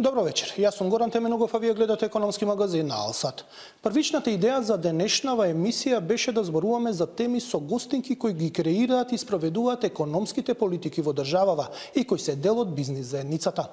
Добро вечер. Јас сум Горан Теменугов, а вие гледате економски магазин на Алсат. Првичната идеја за денешнава емисија беше да зборуваме за теми со гостинки кои ги креираат и спроведуваат економските политики во државава и кои се дел од бизнис заедницата.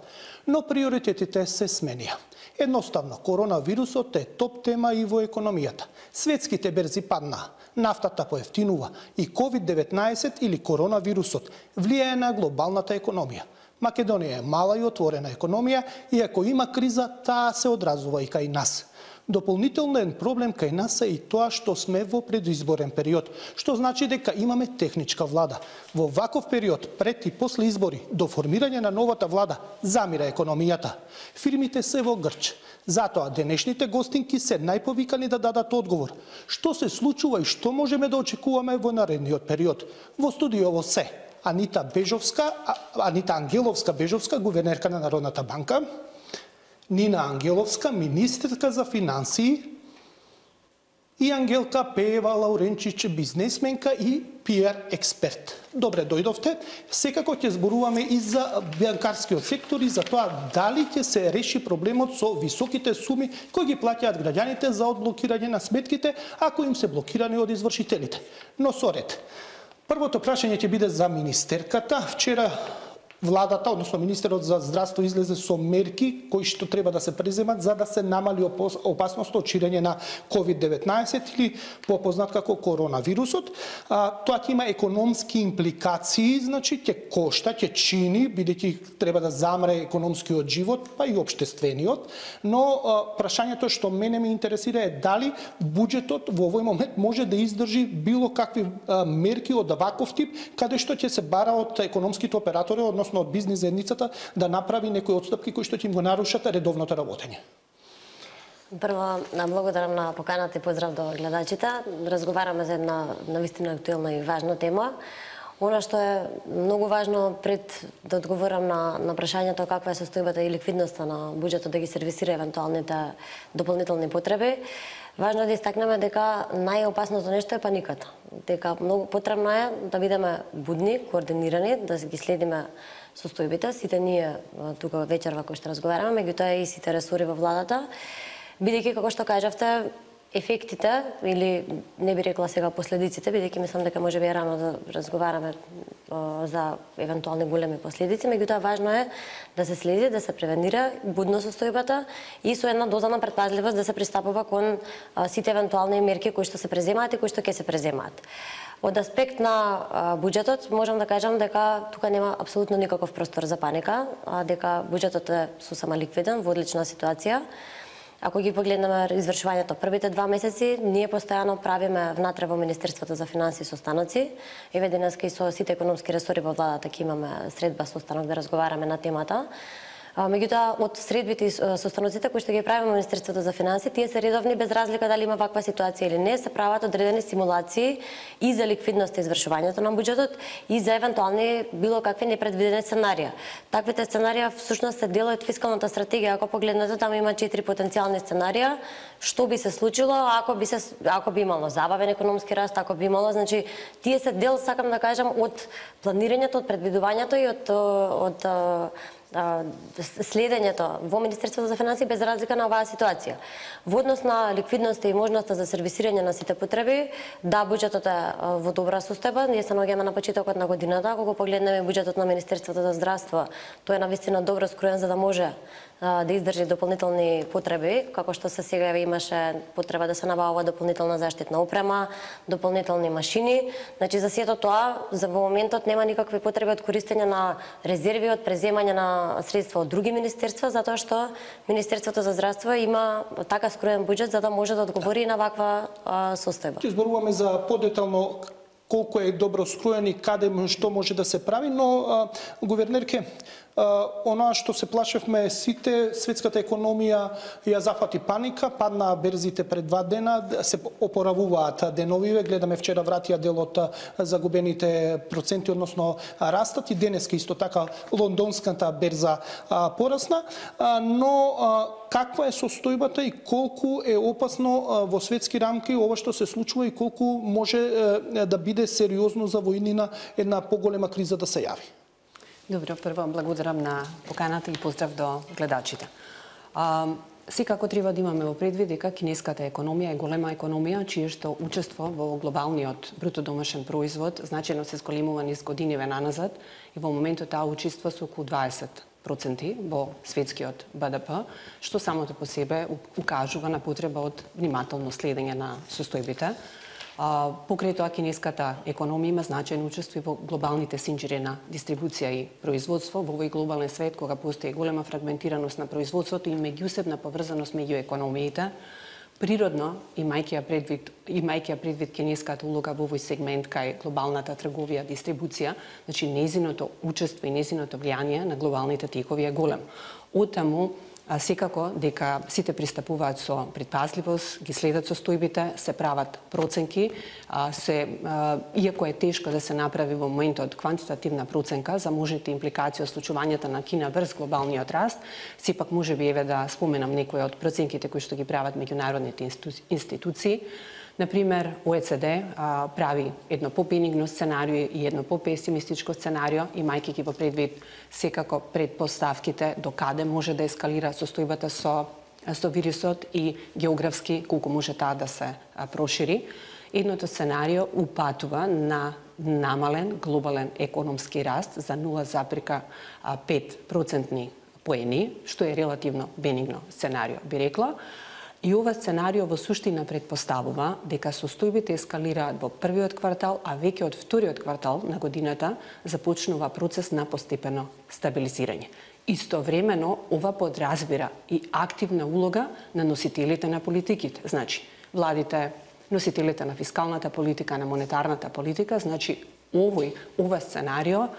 Но приоритетите се сменија. Едноставно, коронавирусот е топ тема и во економијата. Светските берзи падна, нафтата поевтинува и COVID-19 или коронавирусот влијае на глобалната економија. Македонија е мала и отворена економија и ако има криза, таа се одразува и кај нас. Дополнителен проблем кај нас е и тоа што сме во предизборен период, што значи дека имаме техничка влада. Во ваков период, пред и после избори, до формирање на новата влада, замира економијата. Фирмите се во грч. Затоа денешните гостинки се најповикани да дадат одговор. Што се случува и што можеме да очекуваме во наредниот период? Во студиово се Анита Бежовска, Анита Ангеловска Бежовска, гувернерка на Народната банка, Нина Ангеловска, министерка за финансии, и Ангелка Пеева Лауренчич, бизнесменка и пиар експерт. Добре дојдовте. Секако ќе зборуваме и за банкарскиот сектор и за тоа дали ќе се реши проблемот со високите суми кои ги плаќаат граѓаните за одблокирање на сметките ако им се блокирани од извршителите. Но соред, Првото прашање ќе биде за министерката. Вчера владата, односно министерот за здравство излезе со мерки кои што треба да се преземат за да се намали опасноста од ширење на COVID-19 или попознат како коронавирусот. А, тоа ќе има економски импликации, значи ќе кошта, ќе чини, бидејќи треба да замре економскиот живот, па и обштествениот, но а, прашањето што мене ме интересира е дали буџетот во овој момент може да издржи било какви а, мерки од ваков тип, каде што ќе се бара од економските оператори, односно односно од бизнис заедницата, да направи некои отстапки кои што ќе им го нарушат редовното работење? Прво, благодарам на поканата и поздрав до гледачите. Разговараме за една навистина актуелна и важна тема. Она што е многу важно пред да одговорам на, на прашањето каква е состојбата и ликвидноста на буџетот да ги сервисира евентуалните дополнителни потреби, важно е да истакнеме дека најопасното нешто е паниката. Дека многу потребно е да бидеме будни, координирани, да ги следиме состојбите, сите ние тука вечерва кој што разговараме, меѓутоа и сите ресори во владата, бидејќи како што кажавте, ефектите или не би рекла сега последиците, бидејќи мислам дека може би е рано да разговараме за евентуални големи последици, меѓутоа важно е да се следи, да се превенира будно состојбата и со една доза на предпазливост да се пристапува кон сите евентуални мерки кои што се преземаат и кои што ќе се преземаат. Од аспект на буџетот, можам да кажам дека тука нема апсолутно никаков простор за паника, дека буџетот е сосема ликвиден, во одлична ситуација. Ако ги погледнеме извршувањето првите два месеци, ние постојано правиме внатре во Министерството за финансии состаноци. Еве денеска и со сите економски ресори во владата ќе имаме средба состанок да разговараме на темата. Меѓутоа, од средбите и состаноците кои што ги правиме Министерството за финансии, тие се редовни без разлика дали има ваква ситуација или не, се прават одредени симулации и за ликвидност и извршувањето на буџетот и за евентуални било какви непредвидени сценарија. Таквите сценарија всушност се дел од фискалната стратегија. Ако погледнете, таму има четири потенцијални сценарија што би се случило ако би се ако би имало забавен економски раст, ако би имало, значи тие се дел сакам да кажам од планирањето, од предвидувањето и од од, од следењето во Министерството за финансии без разлика на оваа ситуација. Во однос на ликвидноста и можноста за сервисирање на сите потреби, да, буџетот е во добра состојба. Ние се наоѓаме на почетокот на годината. Ако го погледнеме буџетот на Министерството за здравство, тој е навистина добро скроен за да може да издржи дополнителни потреби, како што се сега имаше потреба да се набавува дополнителна заштитна опрема, дополнителни машини. Значи за сето тоа за во моментот нема никакви потреби од користење на резерви од преземање на средства од други министерства затоа што Министерството за здравство има така скроен буџет за да може да одговори на ваква состојба. Ќе зборуваме за подетално колку е добро скроен и каде што може да се прави, но а, гувернерке, оноа што се плашевме сите, светската економија ја зафати паника, паднаа берзите пред два дена, се опоравуваат деновиве, гледаме вчера вратија делот загубените проценти, односно растат и денеска исто така лондонската берза порасна, но каква е состојбата и колку е опасно во светски рамки ова што се случува и колку може да биде сериозно за војнина една поголема криза да се јави? Добро, прво благодарам на поканата и поздрав до гледачите. А, Секако треба да имаме во предвид дека кинеската економија е голема економија, чие што учество во глобалниот бруто домашен производ значено се зголемува низ годиниве наназад и во моментот таа учество со околу 20 проценти во светскиот БДП, што самото по себе укажува на потреба од внимателно следење на состојбите покрај тоа кинеската економија има значајно учество во глобалните синџири на дистрибуција и производство во овој глобален свет кога постои голема фрагментираност на производството и меѓусебна поврзаност меѓу економиите, природно, имајќи ја предвид, имајќи ја предвид кинеската улога во овој сегмент кај глобалната трговија, дистрибуција, значи незиното учество и незиното влијание на глобалните текови е голем. Отаму а секако дека сите пристапуваат со предпазливост, ги следат состојбите, се прават проценки, а, се а, иако е тешко да се направи во моментот квантитативна проценка за можните импликации од случувањата на Кина врз глобалниот раст, сепак може би еве да споменам некои од проценките кои што ги прават меѓународните институции. Например, ОЕЦД а, прави едно попенигно сценарио и едно попесимистичко сценарио, имајќи ги во предвид секако предпоставките до каде може да ескалира состојбата со со вирусот и географски колку може таа да се прошири. Едното сценарио упатува на намален глобален економски раст за 0,5% поени, што е релативно бенигно сценарио, би рекла. И ова сценарио во суштина предпоставува дека состојбите ескалираат во првиот квартал, а веќе од вториот квартал на годината започнува процес на постепено стабилизирање. Истовремено, ова подразбира и активна улога на носителите на политиките. Значи, владите, носителите на фискалната политика, на монетарната политика, значи, овој, ова сценарио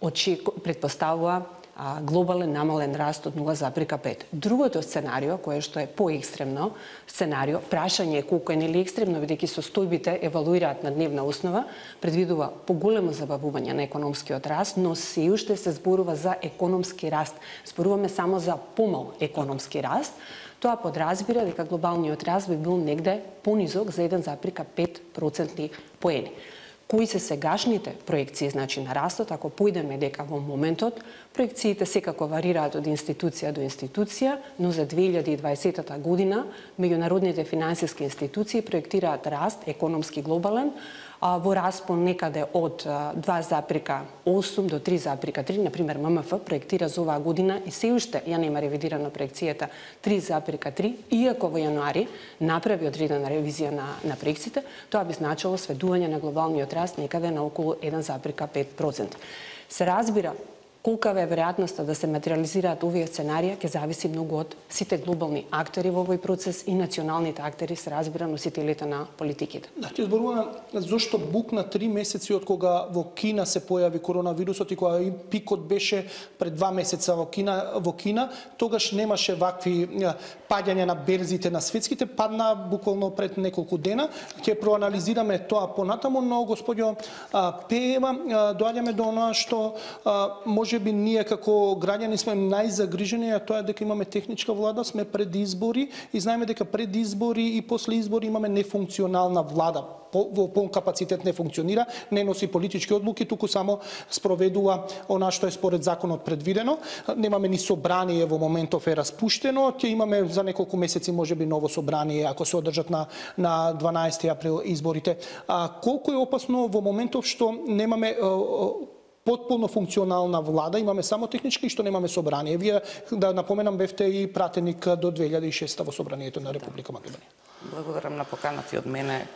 очи, предпоставува а, глобален намален раст од 0,5. Другото сценарио, кое што е поекстремно сценарио, прашање е колку е нели екстремно, бидејќи состојбите евалуираат на дневна основа, предвидува поголемо забавување на економскиот раст, но се уште се зборува за економски раст. Зборуваме само за помал економски раст, Тоа подразбира дека глобалниот раст би бил негде понизок за 1,5 процентни поени кои се сегашните проекции, значи на растот, ако појдеме дека во моментот, проекциите секако варираат од институција до институција, но за 2020 година меѓународните финансиски институции проектираат раст економски глобален во распон некаде од 2,8 до 3,3. Например, ММФ проектира за оваа година и се уште ја нема ревидирана проекцијата 3,3, иако во јануари направи одредена ревизија на, на проекциите, тоа би значило сведување на глобалниот раст некаде на околу 1,5%. Се разбира колка е веројатноста да се материализираат овие сценарија ќе зависи многу од сите глобални актери во овој процес и националните актери се разбира носителите на политиките. Да, ќе зборуваме зошто букна три месеци од кога во Кина се појави коронавирусот и кога пикот беше пред два месеца во Кина, во Кина, тогаш немаше вакви паѓања на берзите на светските, падна буквално пред неколку дена. Ќе проанализираме тоа понатаму, но господјо Пеева, доаѓаме до она што може може би ние како граѓани сме најзагрижени, а тоа е дека имаме техничка влада, сме пред избори и знаеме дека пред избори и после избори имаме нефункционална влада. Во полн капацитет не функционира, не носи политички одлуки, туку само спроведува она што е според законот предвидено. Немаме ни собрание во моментов е распуштено, ќе имаме за неколку месеци можеби ново собрание ако се одржат на на 12 април изборите. А колку е опасно во моментов што немаме потполно функционална влада, имаме само технички и што немаме собрание. Вие, да напоменам, бевте и пратеник до 2006 во собранието на Република Македонија. Благодарам на поканата од мене.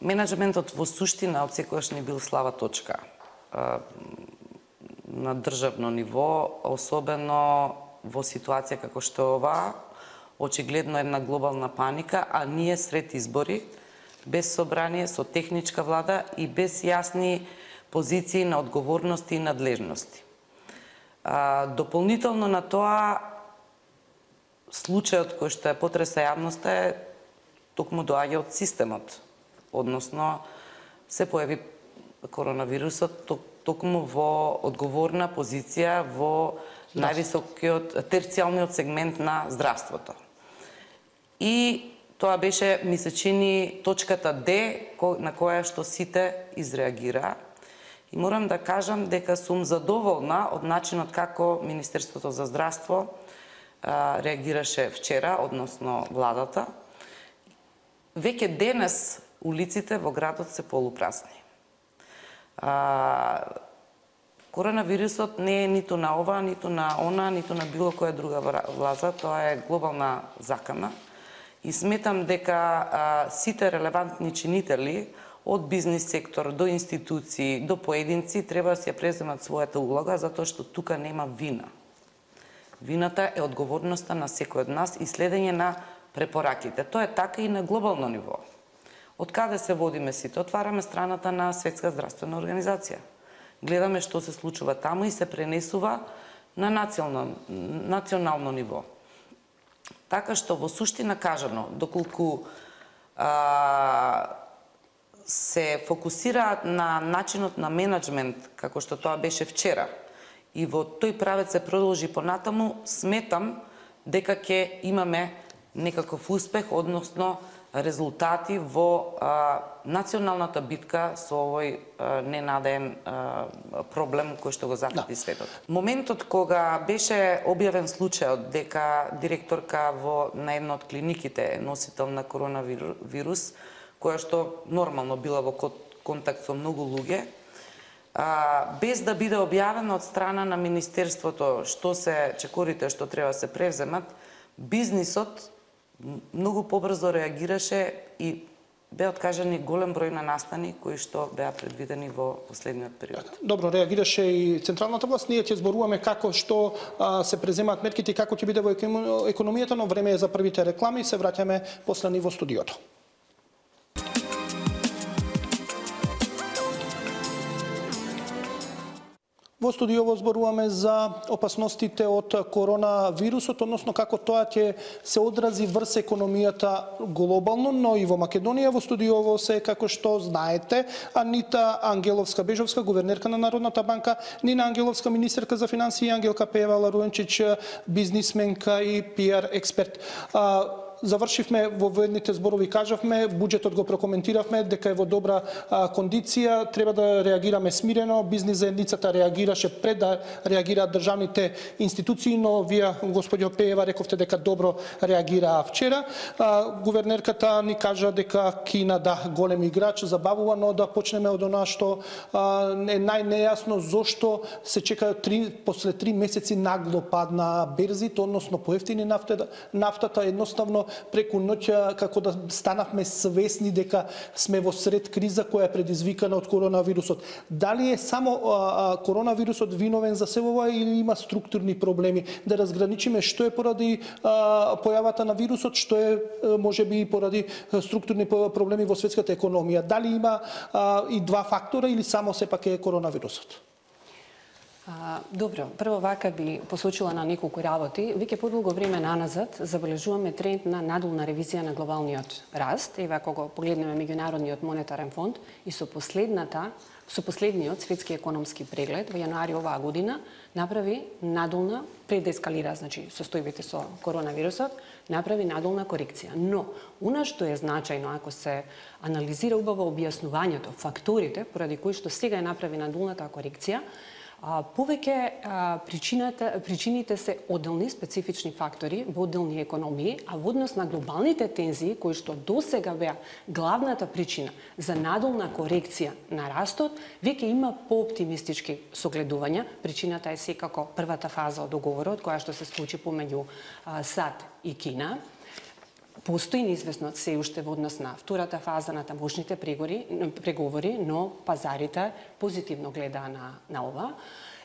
Менеджментот во суштина од секојаш не бил слава точка. На државно ниво, особено во ситуација како што е ова, очигледно една глобална паника, а ние сред избори, без собрание, со техничка влада и без јасни позиции на одговорности и надлежности. А, дополнително на тоа, случајот кој што е потреса јавноста е токму доаѓа од системот, односно се појави коронавирусот ток, токму во одговорна позиција во највисокиот терцијалниот сегмент на здравството. И тоа беше, ми се чини, точката Д на која што сите изреагираа И морам да кажам дека сум задоволна од начинот како Министерството за здравство а, реагираше вчера, односно владата. Веќе денес улиците во градот се полупразни. А, коронавирусот не е ниту на ова, ниту на она, ниту на било која друга влаза, тоа е глобална закана. И сметам дека а, сите релевантни чинители од бизнис сектор до институции, до поединци, треба да се преземат својата улога, затоа што тука нема вина. Вината е одговорноста на секој од нас и следење на препораките. Тоа е така и на глобално ниво. Од каде се водиме сите? Отвараме страната на Светска здравствена организација. Гледаме што се случува таму и се пренесува на национално, национално ниво. Така што во суштина кажано, доколку а, се фокусираат на начинот на менеджмент, како што тоа беше вчера, и во тој правец се продолжи понатаму, сметам дека ќе имаме некаков успех, односно резултати во а, националната битка со овој а, ненаден а, проблем кој што го зафати да. светот. Моментот кога беше објавен случајот дека директорка во на една од клиниките е носител на коронавирус, која што нормално била во контакт со многу луѓе, а, без да биде објавено од страна на Министерството што се чекорите што треба да се превземат, бизнисот многу побрзо реагираше и беа откажани голем број на настани кои што беа предвидени во последниот период. Добро, реагираше и централната власт. Ние ќе зборуваме како што а, се преземаат мерките и како ќе биде во економијата, но време е за првите реклами и се враќаме после ниво студиото. Во студиово зборуваме за опасностите од коронавирусот, односно како тоа ќе се одрази врз економијата глобално, но и во Македонија. Во студиово се, како што знаете, Анита Ангеловска-Бежовска, гувернерка на Народната банка, Нина Ангеловска, министерка за финансии, Ангелка Пева Ларуенчич, бизнисменка и пиар експерт завршивме во воедните зборови кажавме, буџетот го прокоментиравме дека е во добра а, кондиција, треба да реагираме смирено, бизнис заедницата реагираше пред да реагираат државните институции, но вие господјо Пеева рековте дека добро реагираа вчера. А, гувернерката ни кажа дека Кина да голем играч забавува, но да почнеме од она што а, е најнејасно зошто се чека три, после три месеци нагло падна берзите, односно поевтини нафтата, нафтата едноставно преку ноќ како да станавме свесни дека сме во сред криза која е предизвикана од коронавирусот. Дали е само а, а, коронавирусот виновен за се ова или има структурни проблеми? Да разграничиме што е поради а, појавата на вирусот, што е можеби и поради структурни проблеми во светската економија. Дали има а, и два фактора или само сепак е коронавирусот? А, добро, прво вака би посочила на неколку работи. Веќе подолго време наназад забележуваме тренд на надолна ревизија на глобалниот раст. Еве ако го погледнеме меѓународниот монетарен фонд и со последната со последниот светски економски преглед во јануари оваа година направи надолна пред да ескалира, значи состојбите со коронавирусот, направи надолна корекција. Но, она што е значајно, ако се анализира убаво објаснувањето, факторите поради кои што сега е направи надолната корекција, повеќе причината, причините се одделни специфични фактори во одделни економии, а во однос на глобалните тензии, кои што до сега беа главната причина за надолна корекција на растот, веќе има пооптимистички согледувања. Причината е секако првата фаза од договорот, која што се случи помеѓу САД и Кина Постои неизвестно се уште во однос на втората фаза на тамошните преговори, преговори, но пазарите позитивно гледа на, на ова.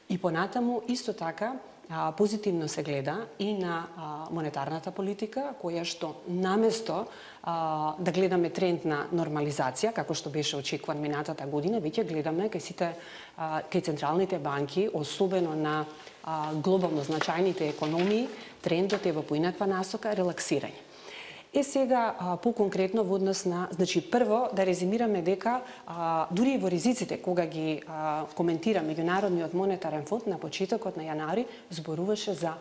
И понатаму, исто така, а, позитивно се гледа и на а, монетарната политика, која што наместо а, да гледаме тренд на нормализација, како што беше очекуван минатата година, веќе гледаме кај сите а, кај централните банки, особено на а, глобално значајните економии, трендот е во поинаква насока релаксирање. Е сега поконкретно во однос на, значи прво да резимираме дека а, дури и во ризиците кога ги а, коментира меѓународниот монетарен фонд на почетокот на јанари зборуваше за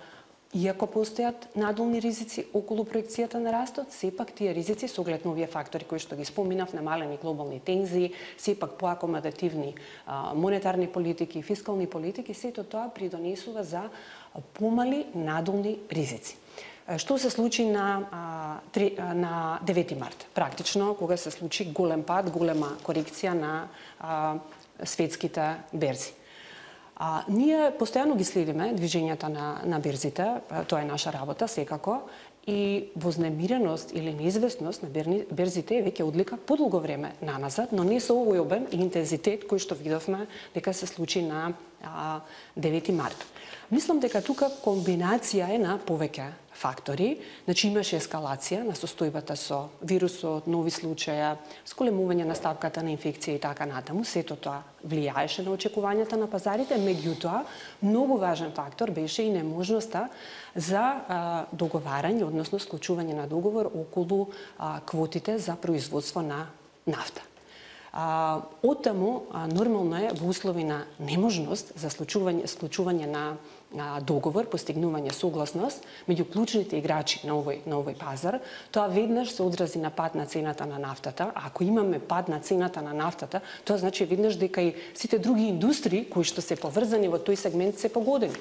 Иако постојат надолни ризици околу проекцијата на растот, сепак тие ризици со оглед на овие фактори кои што ги споминав, намалени глобални тензии, сепак поакомодативни монетарни политики, фискални политики, сето тоа придонесува за помали надолни ризици. Што се случи на, на 9 март? Практично, кога се случи голем пад, голема корекција на светските берзи. А, ние постојано ги следиме движењата на, на берзите, тоа е наша работа секако, и вознемиреност или неизвестност на берзите е веќе одлика подолго време наназад, но не со овој обем и интензитет кој што видовме дека се случи на а, 9 март. Мислам дека тука комбинација е на повеќе фактори. Значи имаше ескалација на состојбата со вирусот, нови случаја, сколемување на ставката на инфекција и така натаму. Сето тоа влијаеше на очекувањата на пазарите, меѓутоа многу важен фактор беше и неможноста за а, договарање, односно склучување на договор околу а, квотите за производство на нафта. А, оттаму а, нормално е во услови на неможност за склучување, склучување на договор, постигнување согласност меѓу клучните играчи на овој на овој пазар, тоа веднаш се одрази на пад на цената на нафтата. А ако имаме пад на цената на нафтата, тоа значи веднаш дека и сите други индустрии кои што се поврзани во тој сегмент се погодени.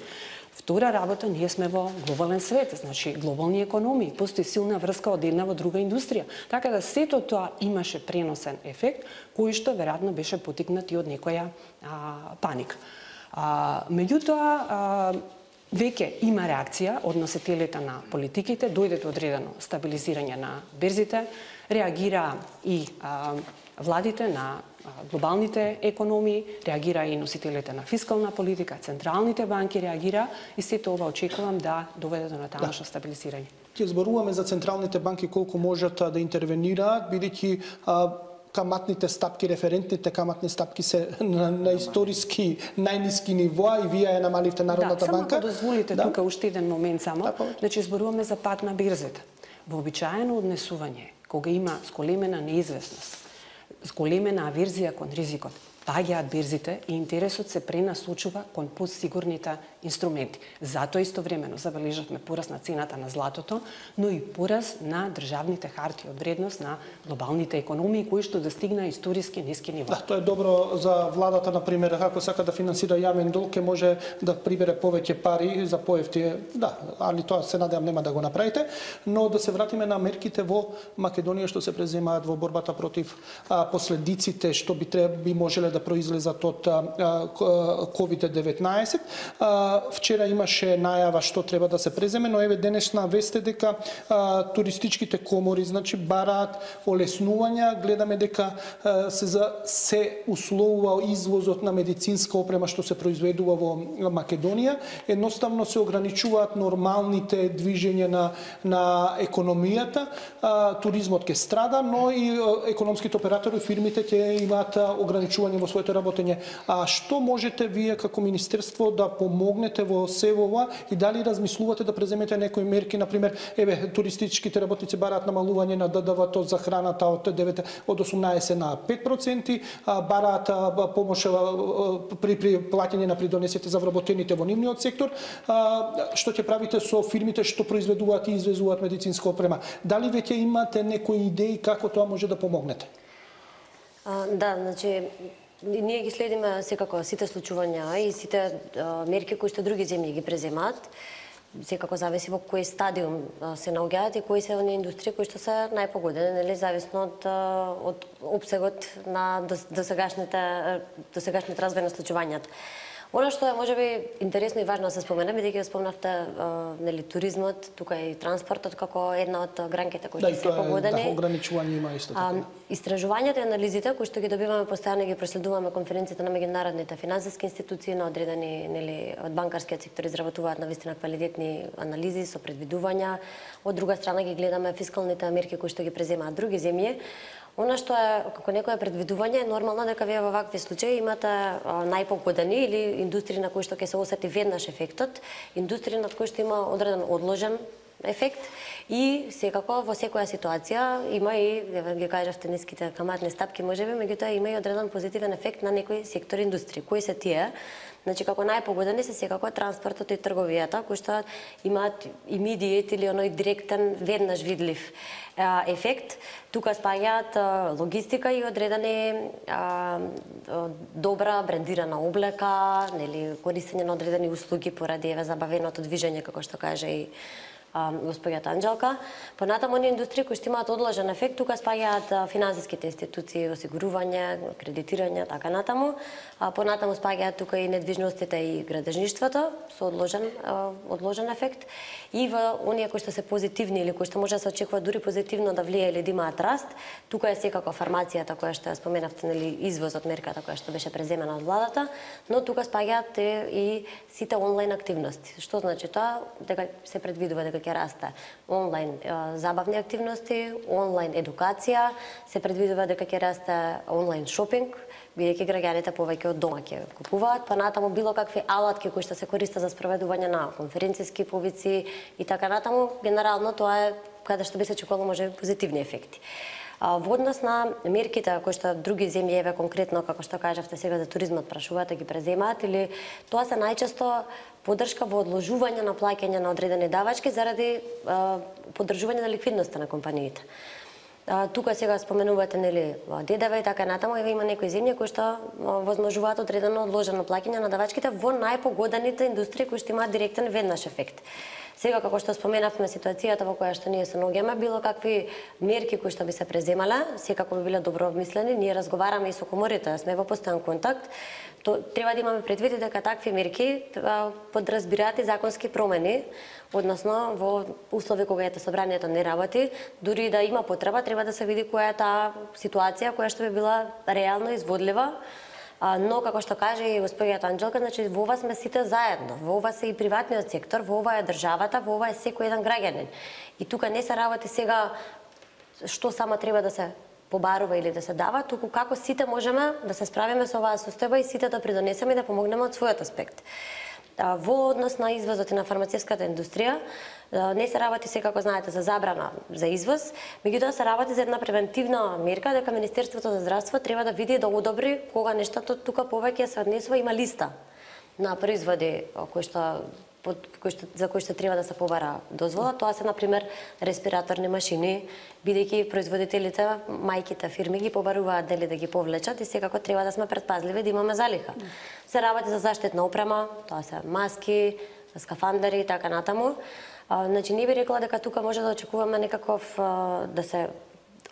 Втора работа, ние сме во глобален свет, значи глобални економии, постои силна врска од една во друга индустрија. Така да сето тоа имаше преносен ефект, кој што веројатно беше потикнат и од некоја а, паника. А, меѓутоа, а, веќе има реакција од носителите на политиките, дојде до одредено стабилизирање на берзите, реагира и а, владите на глобалните економии, реагира и носителите на фискална политика, централните банки реагира и сето ова очекувам да доведе до натамошно да. стабилизирање. Ќе зборуваме за централните банки колку можат да интервенираат, бидејќи каматните стапки, референтните каматни стапки се на, на историски најниски нивоа и вие ја намаливте Народната да, банка. Да, само дозволите да. тука уште еден момент само. Да, значи зборуваме за пат на бирзата. Вообичаено однесување, кога има сколемена неизвестност, сколемена аверзија кон ризикот, паѓаат берзите и интересот се пренасочува кон посигурните инструменти. Затоа истовремено забележавме пораз на цената на златото, но и пораз на државните харти од вредност на глобалните економии кои што да достигна историски ниски нива. Да, тоа е добро за владата на пример, ако сака да финансира јавен долг, ќе може да прибере повеќе пари за поевти, да, али тоа се надевам нема да го направите, но да се вратиме на мерките во Македонија што се преземаат во борбата против а, последиците што би треба би можеле да произлезат од COVID-19. Вчера имаше најава што треба да се преземе, но еве денешна вест е дека туристичките комори значи бараат олеснувања, гледаме дека се за се условува извозот на медицинска опрема што се произведува во Македонија, едноставно се ограничуваат нормалните движења на на економијата, туризмот ќе страда, но и економските оператори фирмите ќе имаат ограничување во своето работење. А што можете вие како министерство да помогнете во ова и дали размислувате да преземете некои мерки, на пример, еве туристичките работници бараат намалување на ДДВ-то за храната од 9 од 18 на 5%, барат бараат помош при при плаќање на придонесите за вработените во нивниот сектор, што ќе правите со фирмите што произведуваат и извезуваат медицинска опрема. Дали веќе имате некои идеи како тоа може да помогнете? Да, значи Ние ги следиме секако сите случувања и сите мерки кои што други земји ги преземаат. Секако зависи во кој стадиум се наоѓаат и кои се оние индустрии кои што се најпогодени, нели, зависно од од обсегот на досегашните досегашниот развој на случувањата. Она што е можеби интересно и важно да се спомене, бидејќи спомнавте нели туризмот, тука и транспортот како една од гранките кои да, се погодени. Да, ограничување има исто така. истражувањата и анализите кои што ги добиваме постојано ги проследуваме конференцијата на меѓународните финансиски институции на одредени нели од банкарскиот сектор изработуваат навистина квалитетни анализи со предвидувања. Од друга страна ги гледаме фискалните мерки кои што ги преземаат други земји Она што е како некое предвидување, е нормално дека вие во вакви случаи имате најпогодени или индустрии на кои што ќе се осети веднаш ефектот, индустрии над кои што има одреден одложен ефект и секако во секоја ситуација има и ги кажавте ниските каматни стапки можеби, меѓутоа има и одреден позитивен ефект на некои сектори индустрии. Кои се тие? Значи како најпогодени се секако транспортот и трговијата, кои што имаат имидиет или оној директен веднаш видлив ефект. Тука спаѓаат логистика и одредени а, добра брендирана облека, нели користење на одредени услуги поради еве забавеното движење како што каже и господјата Анджелка. Понатаму оние индустрии кои што имаат одложен ефект, тука спаѓаат финансиските институции, осигурување, кредитирање, така натаму. А понатаму спаѓаат тука и недвижностите и градежништвото со одложен одложен ефект и во оние кои што се позитивни или кои што може да се очекува дури позитивно да влие или да имаат раст, тука е секако фармацијата која што ја споменавте, нели извозот мерката која што беше преземена од владата, но тука спаѓаат и сите онлайн активности. Што значи тоа? Дека се предвидува дека ќе расте онлайн забавни активности, онлайн едукација, се предвидува дека ќе расте онлайн шопинг, бидејќи граѓаните повеќе од дома ќе купуваат, па натаму било какви алатки кои што се користат за спроведување на конференциски повици и така натаму, генерално тоа е каде што би се чекало може позитивни ефекти. Во однос на мерките кои што други земји еве конкретно како што кажавте сега за туризмот прашуваат да ги преземаат или тоа се најчесто поддршка во одложување на плаќање на одредени давачки заради поддржување на ликвидноста на компаниите. Тука сега споменувате нели ДДВ и така натаму, еве има некои земји кои што возможуваат одредено одложено плаќање на давачките во најпогоданите индустрии кои што имаат директен веднаш ефект. Сега, како што споменавме, ситуацијата во која што ние се ногеме, било какви мерки кои што би се преземале, секако би биле добро обмислени. Ние разговараме и со коморите, сме во постојан контакт. То, треба да имаме предвид дека такви мерки подразбираат и законски промени, односно во услови кога ете собранието не работи, дури да има потреба, треба да се види која е таа ситуација која што би била реално изводлива но како што каже и господијата Анџелка, значи во ова сме сите заедно. Во ова се и приватниот сектор, во ова е државата, во ова е секој еден граѓанин. И тука не се работи сега што само треба да се побарува или да се дава, туку како сите можеме да се справиме со оваа состојба и сите да придонесеме и да помогнеме од својот аспект. Во однос на извозот и на фармацевската индустрија, не се работи секако знаете за забрана за извоз, меѓутоа се работи за една превентивна мерка дека Министерството за здравство треба да види да одобри кога нештото тука повеќе се однесува има листа на производи кои што под кои што, за кои што треба да се побара дозвола, тоа се на пример респираторни машини, бидејќи производителите, мајките фирми ги побаруваат дали да ги повлечат и секако треба да сме предпазливи да имаме залиха. Се работи за заштитна опрема, тоа се маски, скафандери и така натаму. А, значи, не би рекла дека тука може да очекуваме некаков а, да се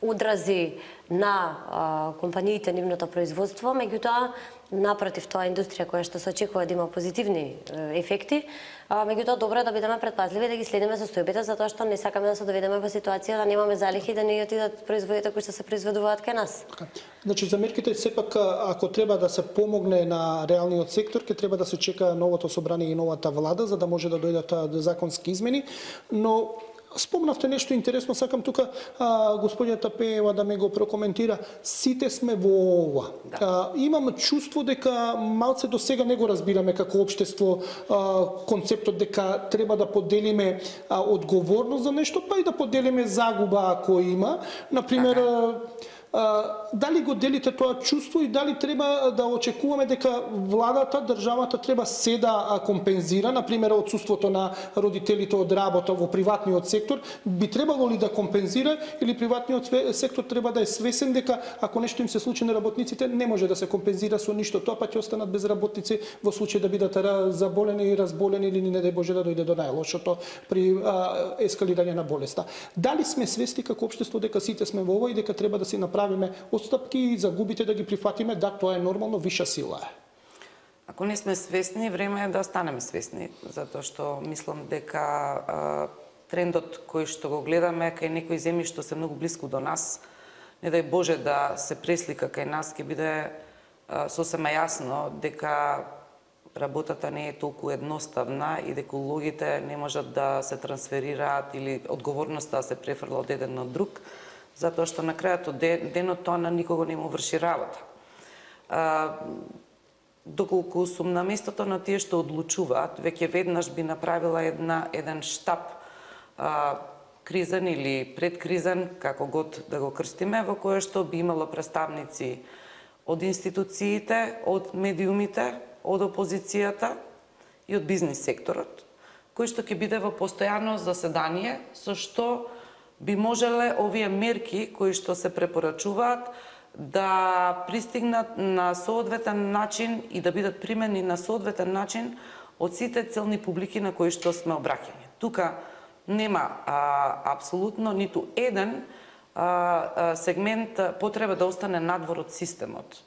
одрази на а, компаниите нивното производство, меѓутоа напротив тоа индустрија која што се очекува да има позитивни ефекти, а, меѓутоа добро е да бидеме предпазливи да ги следиме состојбите затоа што не сакаме да се доведеме во ситуација да немаме залихи да не отидат производите кои што се произведуваат кај нас. Така. Значи за мерките сепак ако треба да се помогне на реалниот сектор, ќе треба да се чека новото собрание и новата влада за да може да дојдат законски измени, но Спомнавте нешто интересно, сакам тука а, господината Пеева да ме го прокоментира. Сите сме во ова. Да. А, имам чувство дека малце до сега не го разбираме како општество а, концептот дека треба да поделиме а, одговорност за нешто, па и да поделиме загуба ако има. Например, така дали го делите тоа чувство и дали треба да очекуваме дека владата, државата треба се да компензира, на пример отсуството на родителите од работа во приватниот сектор, би требало ли да компензира или приватниот сектор треба да е свесен дека ако нешто им се случи на работниците не може да се компензира со ништо, тоа па ќе останат без работници во случај да бидат заболени и разболени или не дај Боже да дојде до најлошото при а, ескалирање на болеста. Дали сме свесни како општество дека сите сме во ова и дека треба да се направи правиме отстапки и загубите да ги прифатиме, да, тоа е нормално, виша сила е. Ако не сме свесни, време е да останеме свесни, затоа што мислам дека а, трендот кој што го гледаме кај некои земји што се многу близко до нас, не дај Боже да се преслика кај нас, ќе биде а, сосема јасно дека работата не е толку едноставна и дека улогите не можат да се трансферираат или одговорноста да се префрла од еден на друг, затоа што на крајот од денот тоа на никого не му врши работа. А, доколку сум на местото на тие што одлучуваат, веќе веднаш би направила една еден штаб а, кризен или предкризен, како год да го крстиме, во кое што би имало представници од институциите, од медиумите, од опозицијата и од бизнис секторот, кој што ќе биде во постојано заседание, со што би можеле овие мерки кои што се препорачуваат да пристигнат на соодветен начин и да бидат примени на соодветен начин од сите целни публики на кои што сме обраќани. Тука нема а, абсолютно ниту еден а, а, сегмент потреба да остане надвор од системот.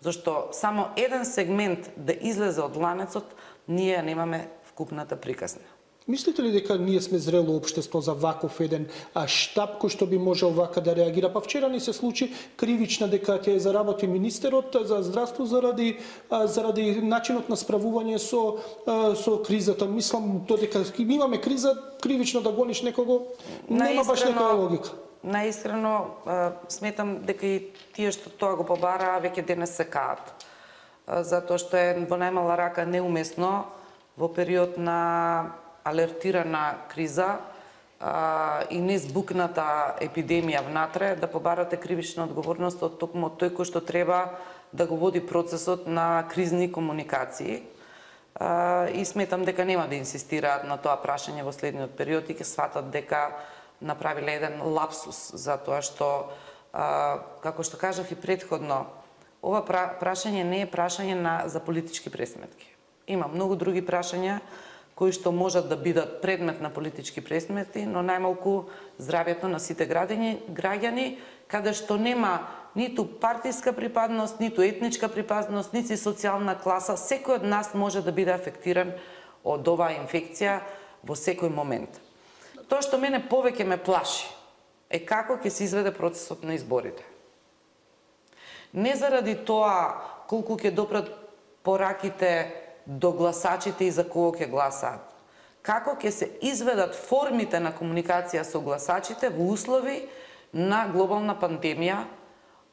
Зашто само еден сегмент да излезе од ланецот, ние немаме вкупната приказна. Мислите ли дека ние сме зрело општество за ваков еден а, штаб кој што би можел вака да реагира? Па вчера ни се случи кривична дека ќе заработи министерот за здравство заради а, заради начинот на справување со а, со кризата. Мислам додека имаме криза, кривично да гониш некого нема баш некоја логика. Наискрено сметам дека и тие што тоа го побараа веќе денес се каат. Затоа што е во најмала рака неуместно во период на алертирана криза а, и незбукната епидемија внатре, да побарате кривична одговорност од токму од тој кој што треба да го води процесот на кризни комуникации. А, и сметам дека нема да инсистираат на тоа прашање во следниот период и ќе сватат дека направиле еден лапсус за тоа што, а, како што кажав и предходно, ова прашање не е прашање на, за политички пресметки. Има многу други прашања кои што можат да бидат предмет на политички пресмети, но најмалку здравјето на сите граѓани, граѓани, каде што нема ниту партиска припадност, ниту етничка припадност, нити социјална класа, секој од нас може да биде афектиран од оваа инфекција во секој момент. Тоа што мене повеќе ме плаши е како ќе се изведе процесот на изборите. Не заради тоа колку ќе допрат пораките до гласачите и за кого ќе гласаат. Како ќе се изведат формите на комуникација со гласачите во услови на глобална пандемија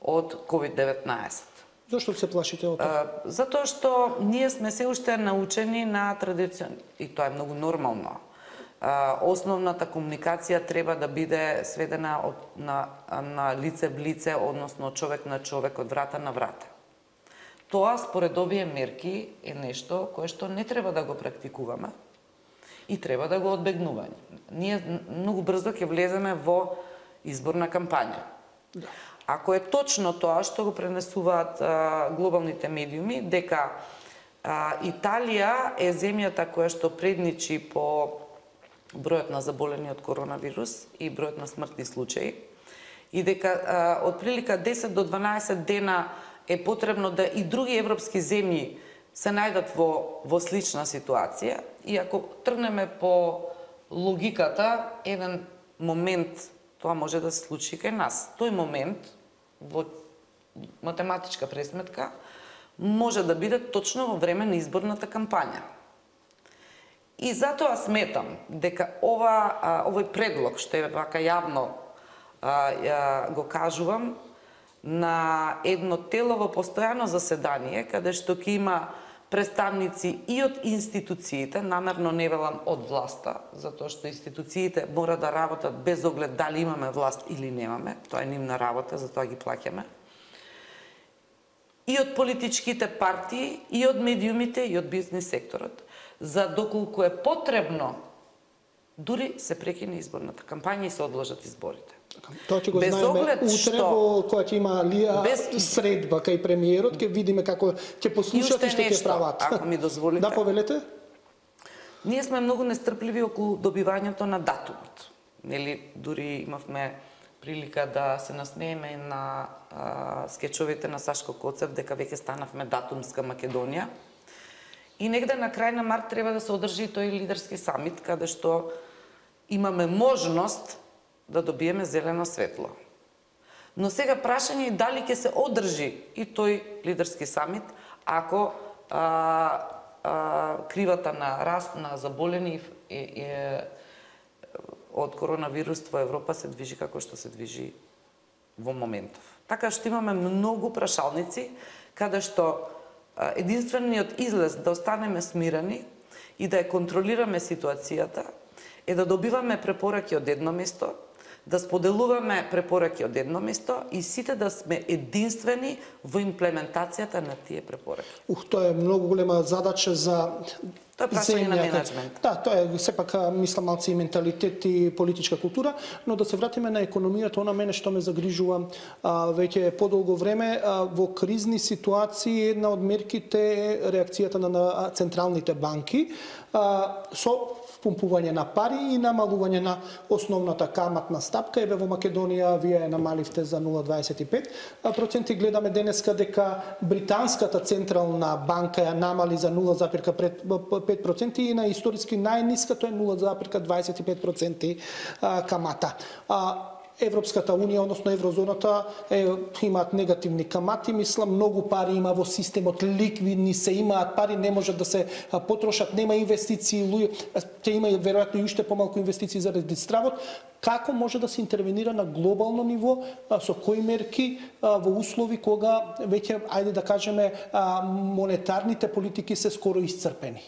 од COVID-19. Зошто се плашите од тоа? Затоа што ние сме се уште научени на традицион и тоа е многу нормално. Основната комуникација треба да биде сведена од, на, на лице в лице, односно од човек на човек, од врата на врата. Тоа, според овие мерки, е нешто кое што не треба да го практикуваме и треба да го одбегнуваме. Ние многу брзо ќе влеземе во изборна кампања. Да. Ако е точно тоа што го пренесуваат а, глобалните медиуми, дека а, Италија е земјата која што предничи по бројот на заболени од коронавирус и бројот на смртни случаи, и дека а, од прилика 10 до 12 дена е потребно да и други европски земји се најдат во, во слична ситуација и ако тргнеме по логиката, еден момент тоа може да се случи кај нас. Тој момент во математичка пресметка може да биде точно во време на изборната кампања. И затоа сметам дека ова овој предлог што е вака јавно а, ја, го кажувам на едно тело во постојано заседание, каде што ќе има представници и од институциите, намерно не велам од власта, затоа што институциите мора да работат без оглед дали имаме власт или немаме, тоа е нивна работа, затоа ги плаќаме. И од политичките партии, и од медиумите, и од бизнес секторот, за доколку е потребно, дури се прекине изборната кампања и се одложат изборите. Тоа ќе го без знаеме утре што... во која ќе има Лија без... средба кај премиерот, ќе видиме како ќе послушате што ќе прават. Ако ми дозволите. да повелете? Ние сме многу нестрпливи околу добивањето на датумот. Нели дури имавме прилика да се насмееме на а, скечовите на Сашко Коцев дека веќе станавме датумска Македонија. И негде на крај на март треба да се одржи тој лидерски самит каде што имаме можност да добиеме зелено светло. Но сега прашање е дали ќе се одржи и тој лидерски самит ако а, а, кривата на раст на заболени е, е, од коронавирус во Европа се движи како што се движи во моментов. Така што имаме многу прашалници каде што единствениот излез да останеме смирени и да ја контролираме ситуацијата е да добиваме препораки од едно место, да споделуваме препораки од едно место и сите да сме единствени во имплементацијата на тие препораки. Ух, тоа е многу голема задача за Тоа е прашање на менеджмент. Да, тоа е сепак мислам малце и менталитет и политичка култура, но да се вратиме на економијата, она мене што ме загрижува а, веќе подолго време а, во кризни ситуации една од мерките е реакцијата на, на централните банки а, со впумпување на пари и намалување на основната каматна стапка. Еве во Македонија вие ја намаливте за 0,25 проценти. Гледаме денеска дека британската централна банка ја намали за 0,5 проценти и на историски најниска тоа е 0,25 проценти камата. Европската унија, односно еврозоната, е, имаат негативни камати, мислам, многу пари има во системот, ликвидни се, имаат пари, не можат да се потрошат, нема инвестиции, луѓе, те има веројатно и уште помалку инвестиции заради стравот. Како може да се интервенира на глобално ниво, со кои мерки во услови кога веќе, ајде да кажеме, монетарните политики се скоро исцрпени?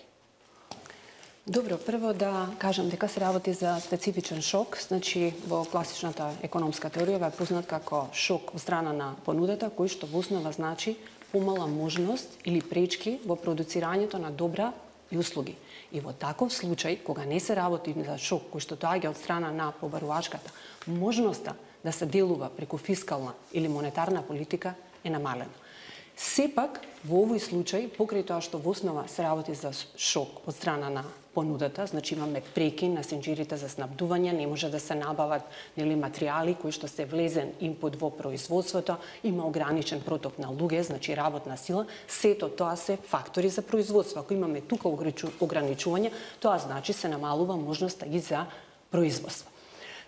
Добро, прво да кажам дека се работи за специфичен шок, значи во класичната економска теорија е познат како шок од страна на понудата, кој што во основа значи помала можност или пречки во продуцирањето на добра и услуги. И во таков случај, кога не се работи за шок кој што доаѓа од страна на побарувачката, можноста да се делува преку фискална или монетарна политика е намалена. Сепак, во овој случај, покрај тоа што во основа се работи за шок од страна на понудата, значи имаме прекин на сенџирите за снабдување, не може да се набават нели материјали кои што се влезен импут во производството, има ограничен проток на луѓе, значи работна сила, сето тоа се фактори за производство. Ако имаме тука ограничување, тоа значи се намалува можноста и за производство.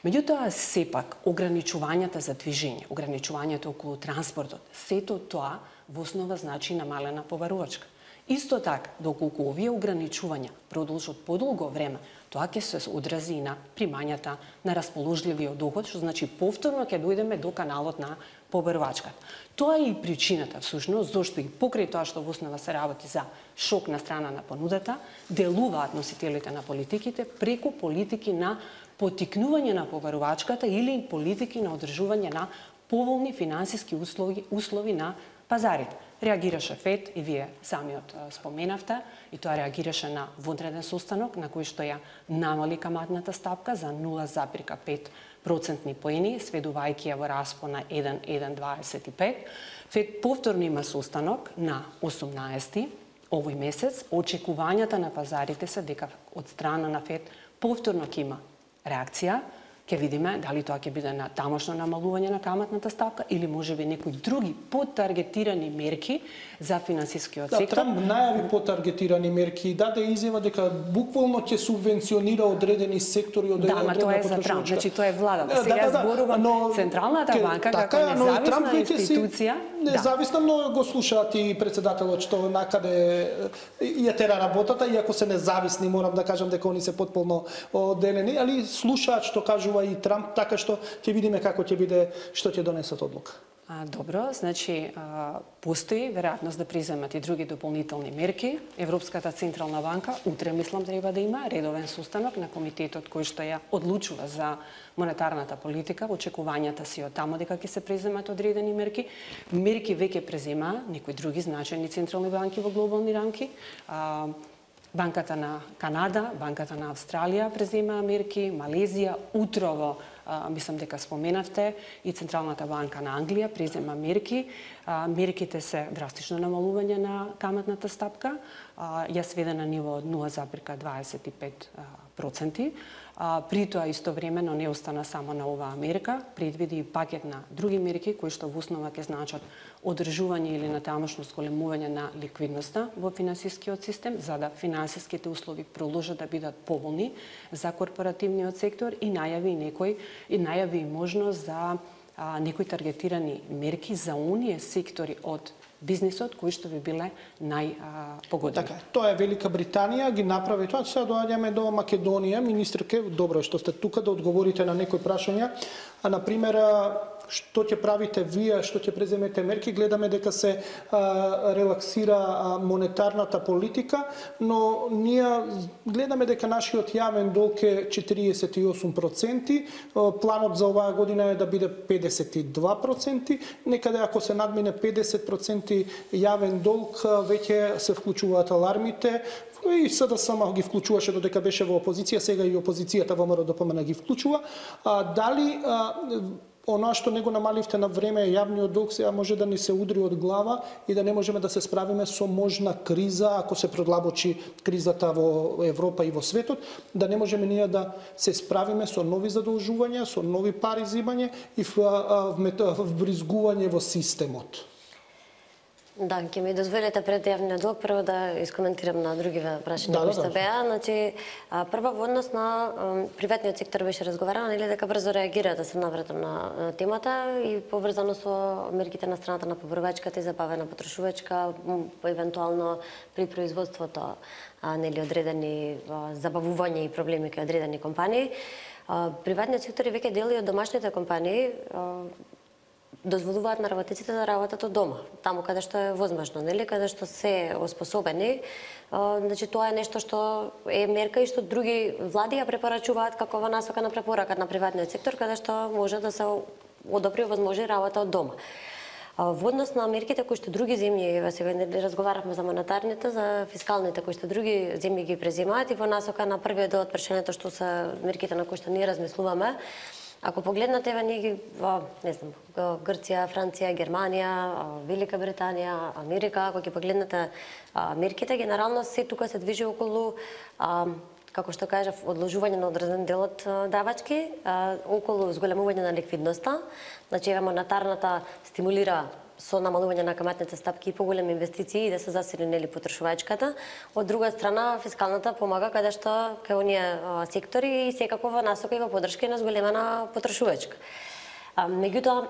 Меѓутоа, сепак, ограничувањата за движење, ограничувањата околу транспортот, сето тоа во основа значи намалена поварувачка. Исто така, доколку овие ограничувања продолжат подолго време, тоа ќе се одрази и на примањата на расположливиот доход, што значи повторно ќе дојдеме до каналот на побарувачката. Тоа е и причината, всушност, зашто и покрај тоа што во основа се работи за шок на страна на понудата, делуваат носителите на политиките преку политики на потикнување на побарувачката или политики на одржување на поволни финансиски услови, услови на пазарите. Реагираше ФЕД и вие самиот споменавте и тоа реагираше на вонреден состанок на кој што ја намали каматната стапка за 0,5 процентни поени, сведувајќи ја во распон на 1,125. ФЕД повторно има состанок на 18 овој месец. Очекувањата на пазарите се дека од страна на ФЕД повторно ќе има реакција ќе видиме дали тоа ќе биде на тамошно намалување на каматната ставка или можеби некои други подтаргетирани мерки за финансискиот да, сектор. Трамп најави потаргетирани мерки и даде изјава дека буквално ќе субвенционира одредени сектори од Да, ма тоа е за Трамп, значи тоа е владата. Сега да, да, да, зборувам но, Централната ке, банка така, како независна Трамп институција. Си, независна, да. но го слушаат и председателот што накаде ја тера работата, иако се независни, морам да кажам дека они се потполно одделени, али слушаат што кажува ова и Трамп, така што ќе видиме како ќе биде, што ќе донесат одлука. А, добро, значи а, постои веројатност да приземат и други дополнителни мерки. Европската централна банка утре мислам треба да има редовен состанок на комитетот кој што ја одлучува за монетарната политика, очекувањата си од тамо дека ќе се преземат одредени мерки. Мерки веќе презема некои други значајни централни банки во глобални рамки. А, Банката на Канада, Банката на Австралија презема мерки, Малезија, утрово, мислам дека споменавте, и Централната банка на Англија презема мерки. Мерките се драстично намалување на каматната стапка, ја сведе на ниво од 0,25 проценти. При тоа истовремено не остана само на оваа мерка, предвиди и пакет на други мерки кои што во основа ќе значат одржување или на тамошно сколемување на ликвидноста во финансискиот систем, за да финансиските услови продолжат да бидат поволни за корпоративниот сектор и најави некој и најави можност за а, некои таргетирани мерки за оние сектори од бизнисот кои што би биле најпогодени. Така, тоа е Велика Британија, ги направи тоа, сега доаѓаме до Македонија, Министрке, добро што сте тука да одговорите на некои прашања. А на пример што ќе правите вие, што ќе преземете мерки, гледаме дека се а, релаксира а, монетарната политика, но ние гледаме дека нашиот јавен долг е 48%, планот за оваа година е да биде 52%, некаде ако се надмине 50% јавен долг, веќе се вклучуваат алармите, и СДСМ ги вклучуваше додека беше во опозиција, сега и опозицијата во МРДПМН ги вклучува. А, дали а, оноа што него намаливте на време јавниот долг сега може да ни се удри од глава и да не можеме да се справиме со можна криза ако се продлабочи кризата во Европа и во светот, да не можеме ние да се справиме со нови задолжувања, со нови пари зимање и вбризгување во системот. Да, ќе ми дозволите пред јавниот долг прво да искоментирам на другиве прашања да, кои да, да. беа. Значи, прво во однос на приватниот сектор беше разговарано нели дека брзо реагира да се навратам на темата и поврзано со мерките на страната на поборувачката и забавена потрошувачка, евентуално при производството нели одредени забавување и проблеми кај одредени компании. Приватниот сектор е веќе дел и од домашните компании дозволуваат на работниците да работат од дома, таму каде што е возможно, нели, каде што се оспособени. Значи тоа е нешто што е мерка и што други влади ја препорачуваат како во насока на препорака на приватниот сектор, каде што може да се одобри возможни работа од дома. Во однос на мерките кои што други земји, еве сега не разговаравме за монетарните, за фискалните кои што други земји ги преземаат и во насока на првиот дел од прашањето што се мерките на кои што ние размислуваме, Ако погледнате еве ние во, не знам, Грција, Франција, Германија, Велика Британија, Америка, ако ги погледнете мерките, генерално се тука се движи околу а, како што кажав, одложување на одреден дел од давачки, а, околу зголемување на ликвидноста. Значи, еве монетарната стимулира со намалување на каматните стапки и поголеми инвестиции и да се засили нели потрошувачката. Од друга страна, фискалната помага каде што кај оние сектори и секако во насока и во подршка на зголемена потрошувачка. Меѓутоа,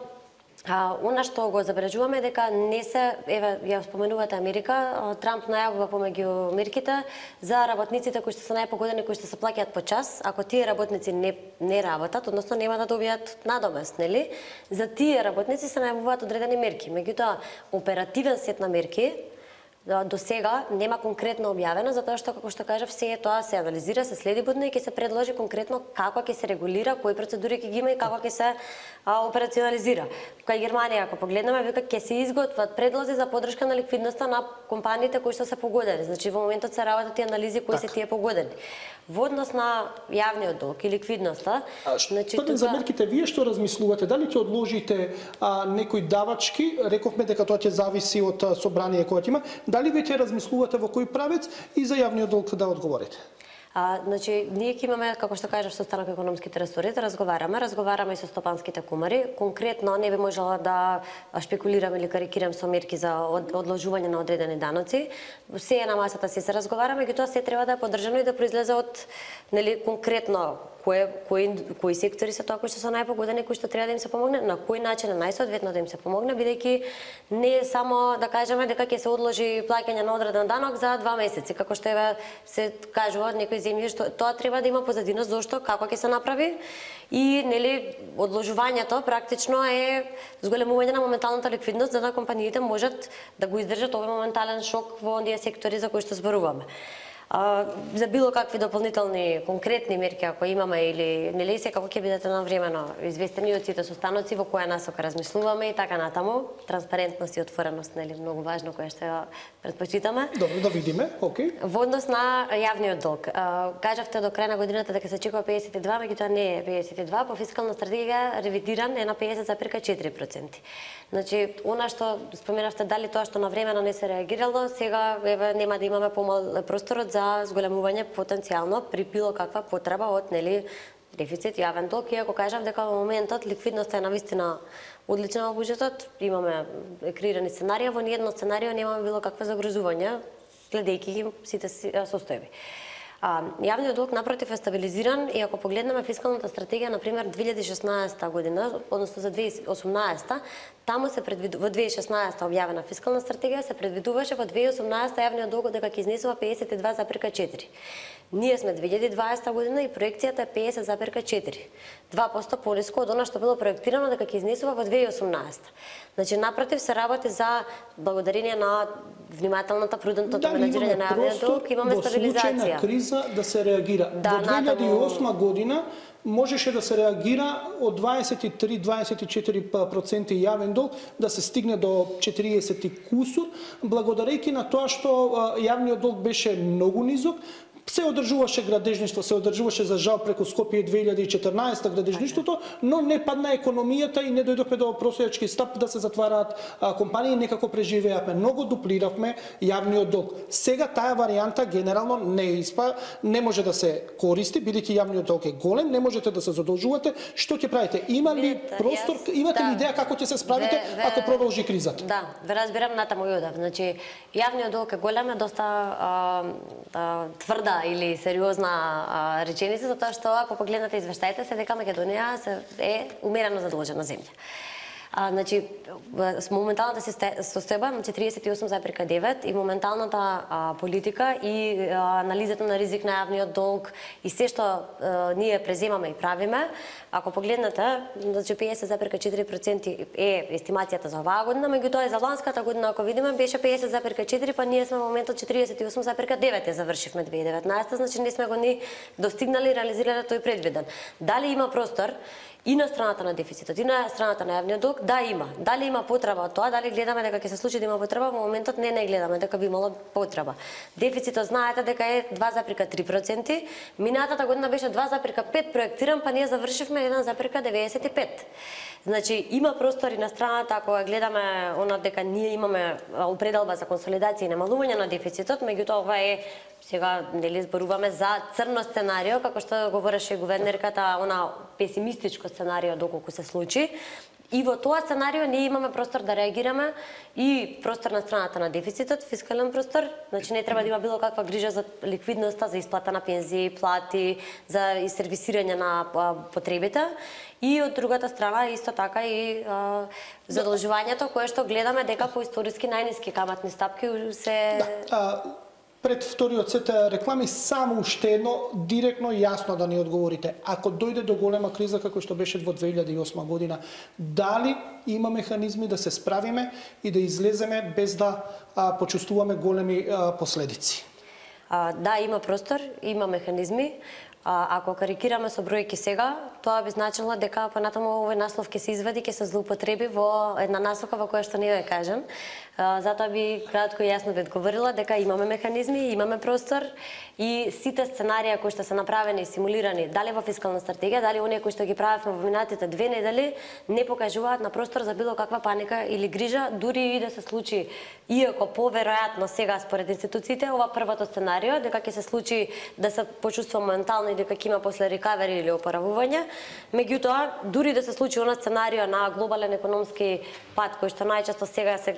А, она што го забележуваме дека не се, еве, ја споменувате Америка, Трамп најавува помеѓу мерките за работниците кои што се најпогодени, кои што се плаќаат по час, ако тие работници не, не работат, односно нема да добијат надомест, нели? За тие работници се најавуваат одредени мерки. Меѓутоа, оперативен сет на мерки, до сега нема конкретно објавено, затоа што, како што кажав, се тоа се анализира, се следи будно и ќе се предложи конкретно како ќе се регулира, кои процедури ќе ги има и како ќе се а, операционализира. Кај Германија, ако погледнеме, вика ќе се изготват предлози за подршка на ликвидноста на компаниите кои што се погодени. Значи во моментот се работат и анализи кои се тие погодени. Во однос на јавниот долг и ликвидноста, а, значи тука... за мерките вие што размислувате? Дали ќе одложите а, некои давачки? Рековме дека тоа ќе зависи од собрание кое ќе има Дали веќе размислувате во кој правец и за јавниот долг да одговорите? А, значи, ние ќе имаме, како што кажав, состанок економските ресори, да разговараме, разговараме и со стопанските кумари. Конкретно не би можела да шпекулирам или карикирам со мерки за одложување на одредени даноци. Се е на масата си се разговараме, ги тоа се треба да е поддржано и да произлезе од нели конкретно кои, кои, кои сектори се тоа кои што се најпогодени, кои што треба да им се помогне, на кој начин е најсоодветно да им се помогне, бидејќи не е само да кажеме дека ќе се одложи плаќање на одреден данок за два месеци, како што еве се кажува од некои земји што тоа треба да има позадина зошто, како ќе се направи и нели одложувањето практично е зголемување на моменталната ликвидност за да компаниите можат да го издржат овој моментален шок во оние сектори за кои што зборуваме. А, за било какви дополнителни конкретни мерки ако имаме или нели како ќе бидете навремено известени од сите состаноци во која насока размислуваме и така натаму транспарентност и отвореност нели многу важно која што предпочитаме. Добро да видиме, окей. Во однос на јавниот долг. А, кажавте до крај на годината дека се чекува 52, меѓутоа не е 52, по фискална стратегија ревидиран е на 50,4%. Значи, она што споменавте дали тоа што на времено не се реагирало, сега еве нема да имаме помал просторот за за зголемување потенцијално при било каква потреба од нели дефицит јавен долг, иако кажав дека во моментот ликвидноста е навистина одлична во буџетот, имаме креирани сценарија, во ниедно сценарио немаме било каква загрозување, следејќи ги сите состојби. А, јавниот долг напротив е стабилизиран и ако погледнеме фискалната стратегија, на пример 2016 година, односно за 2018 Таму се предвиду во 2016 објавена фискална стратегија се предвидуваше во 2018 јавниот долг дека ќе изнесува 52,4. Ние сме 2020 година и проекцијата е 50,4. 2% пониско од она што било проектирано дека ќе изнесува во 2018. Значи напротив се работи за благодарение на внимателната прудентното Дали менеджирање на јавниот долг, имаме на стабилизација. криза да се реагира? Да, Во натаму- 2008 година можеше да се реагира од 23-24% јавен долг да се стигне до 40 и кусур, благодарејќи на тоа што јавниот долг беше многу низок, се одржуваше градежништво, се одржуваше за жал преку Скопје 2014 градежништвото, но не падна економијата и не дојдовме до просејачки стап да се затвараат компании, некако преживеавме. Многу дуплиравме јавниот долг. Сега таа варијанта генерално не испа, не може да се користи, бидејќи јавниот долг е голем, не можете да се задолжувате. Што ќе правите? Има ли простор, јас- имате ли да. идеја како ќе се справите Ве- ве- ако продолжи кризата? Да, ве разбирам натаму и одав. Значи, јавниот долг е голем, е доста а, а, тврда или сериозна реченица реченица, затоа што ако погледнете извештаите се дека Македонија се е умерено задолжена земја. А, значи, с моменталната состојба на 48,9 и моменталната а, политика и а, анализата на ризик на јавниот долг и се што а, ние преземаме и правиме, ако погледнете, значи 50,4% е естимацијата за оваа година, меѓутоа и за ланската година, ако видиме, беше 50,4, па ние сме во моментот 48,9 ја завршивме 2019, значи не сме го ни достигнали и реализирале тој предвиден. Дали има простор и на страната на дефицитот, и на страната на јавниот долг, да има. Дали има потреба од тоа, дали гледаме дека ќе се случи да има потреба, во моментот не не гледаме дека би имало потреба. Дефицитот знаете дека е 2,3%, минатата година беше 2,5 проектиран, па ние завршивме 1,95. Значи има простори на страната ако гледаме она дека ние имаме а, упределба за консолидација и намалување на дефицитот, меѓутоа ова е сега нели зборуваме за црно сценарио како што говореше гувернерката, она песимистичко сценарио доколку се случи. И во тоа сценарио ние имаме простор да реагираме и простор на страната на дефицитот, фискален простор, значи не треба да има било каква грижа за ликвидноста, за исплата на пензии, плати, за и сервисирање на потребите. И од другата страна исто така и а, задолжувањето кое што гледаме дека по историски најниски каматни стапки се да пред вториот сет реклами само уште едно директно и јасно да ни одговорите. Ако дојде до голема криза како што беше во 2008 година, дали има механизми да се справиме и да излеземе без да а, почувствуваме големи а, последици? А, да, има простор, има механизми. А, ако карикираме со бројки сега, тоа би значило дека понатаму овој наслов ќе се извади, ќе се злоупотреби во една насока во која што не ја кажем. Затоа би кратко и јасно да ви одговорила дека имаме механизми, имаме простор и сите сценарија кои што се направени и симулирани, дали во фискална стратегија, дали оние кои што ги правевме во минатите две недели, не покажуваат на простор за било каква паника или грижа, дури и да се случи, иако поверојатно сега според институциите, ова првото сценарио, дека ќе се случи да се почувствува моментално и дека ќе има после рекавери или опоравување, меѓутоа, дури да се случи она сценарио на глобален економски пат, кој што најчесто сега се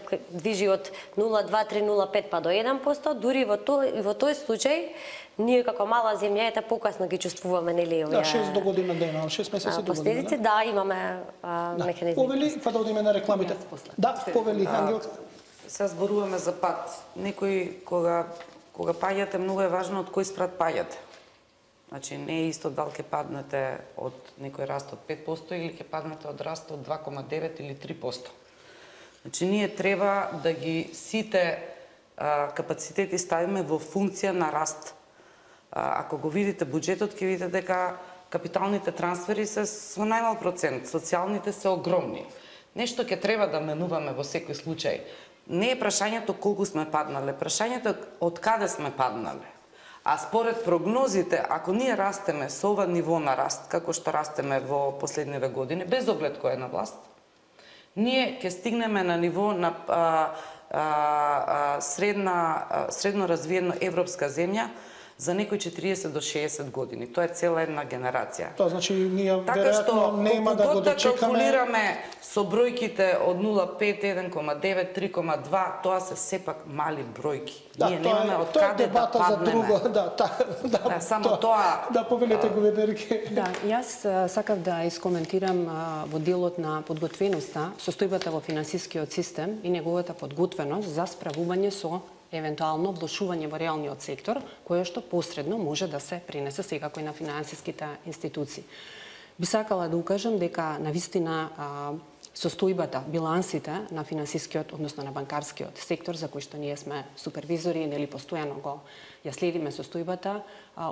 движи од 0,2-3,05 па до 1%, дури во тој, и во тој случај, ние како мала земја ете покасно ги чувствуваме нели овие Да, 6 до година дена, 6 месеци до година. последици, да, имаме а, Да. механизми. Повели, па да одиме на рекламите. Да, повели, Ангел. Се зборуваме за пат. Некој кога кога паѓате многу е важно од кој спрат паѓате. Значи не е исто дали ќе паднете од некој раст од 5% или ќе паднете од раст од 2,9 или 3%. Значи ние треба да ги сите а, капацитети ставиме во функција на раст. А, ако го видите буџетот, ќе видите дека капиталните трансфери се со најмал процент, социјалните се огромни. Нешто ќе треба да менуваме во секој случај. Не е прашањето колку сме паднале, прашањето е од каде сме паднале. А според прогнозите, ако ние растеме со ова ниво на раст, како што растеме во последниве години, без оглед кој е на власт, ние ќе стигнеме на ниво на а, а, а, средна, а, средно развиена европска земја, за некои 40 до 60 години. Тоа е цела една генерација. Тоа значи ние Така веројатно што, нема да го дочекаме. калкулираме со бројките од 0,5, 1,9, 3,2, тоа се сепак мали бројки. Да, Ние тоа немаме е, од тоа е каде да дебата за паднеме. друго, да, та, да, Да, само тоа- Да, повелете гувернерке. Да, јас сакав да искоментирам во делот на подготвеноста, состојбата во финансискиот систем и неговата подготвеност за справување со евентуално влошување во реалниот сектор, кое што посредно може да се пренесе секако и на финансиските институции. Би сакала да укажам дека на вистина состојбата, билансите на финансискиот, односно на банкарскиот сектор, за кој што ние сме супервизори, нели постојано го ја следиме состојбата,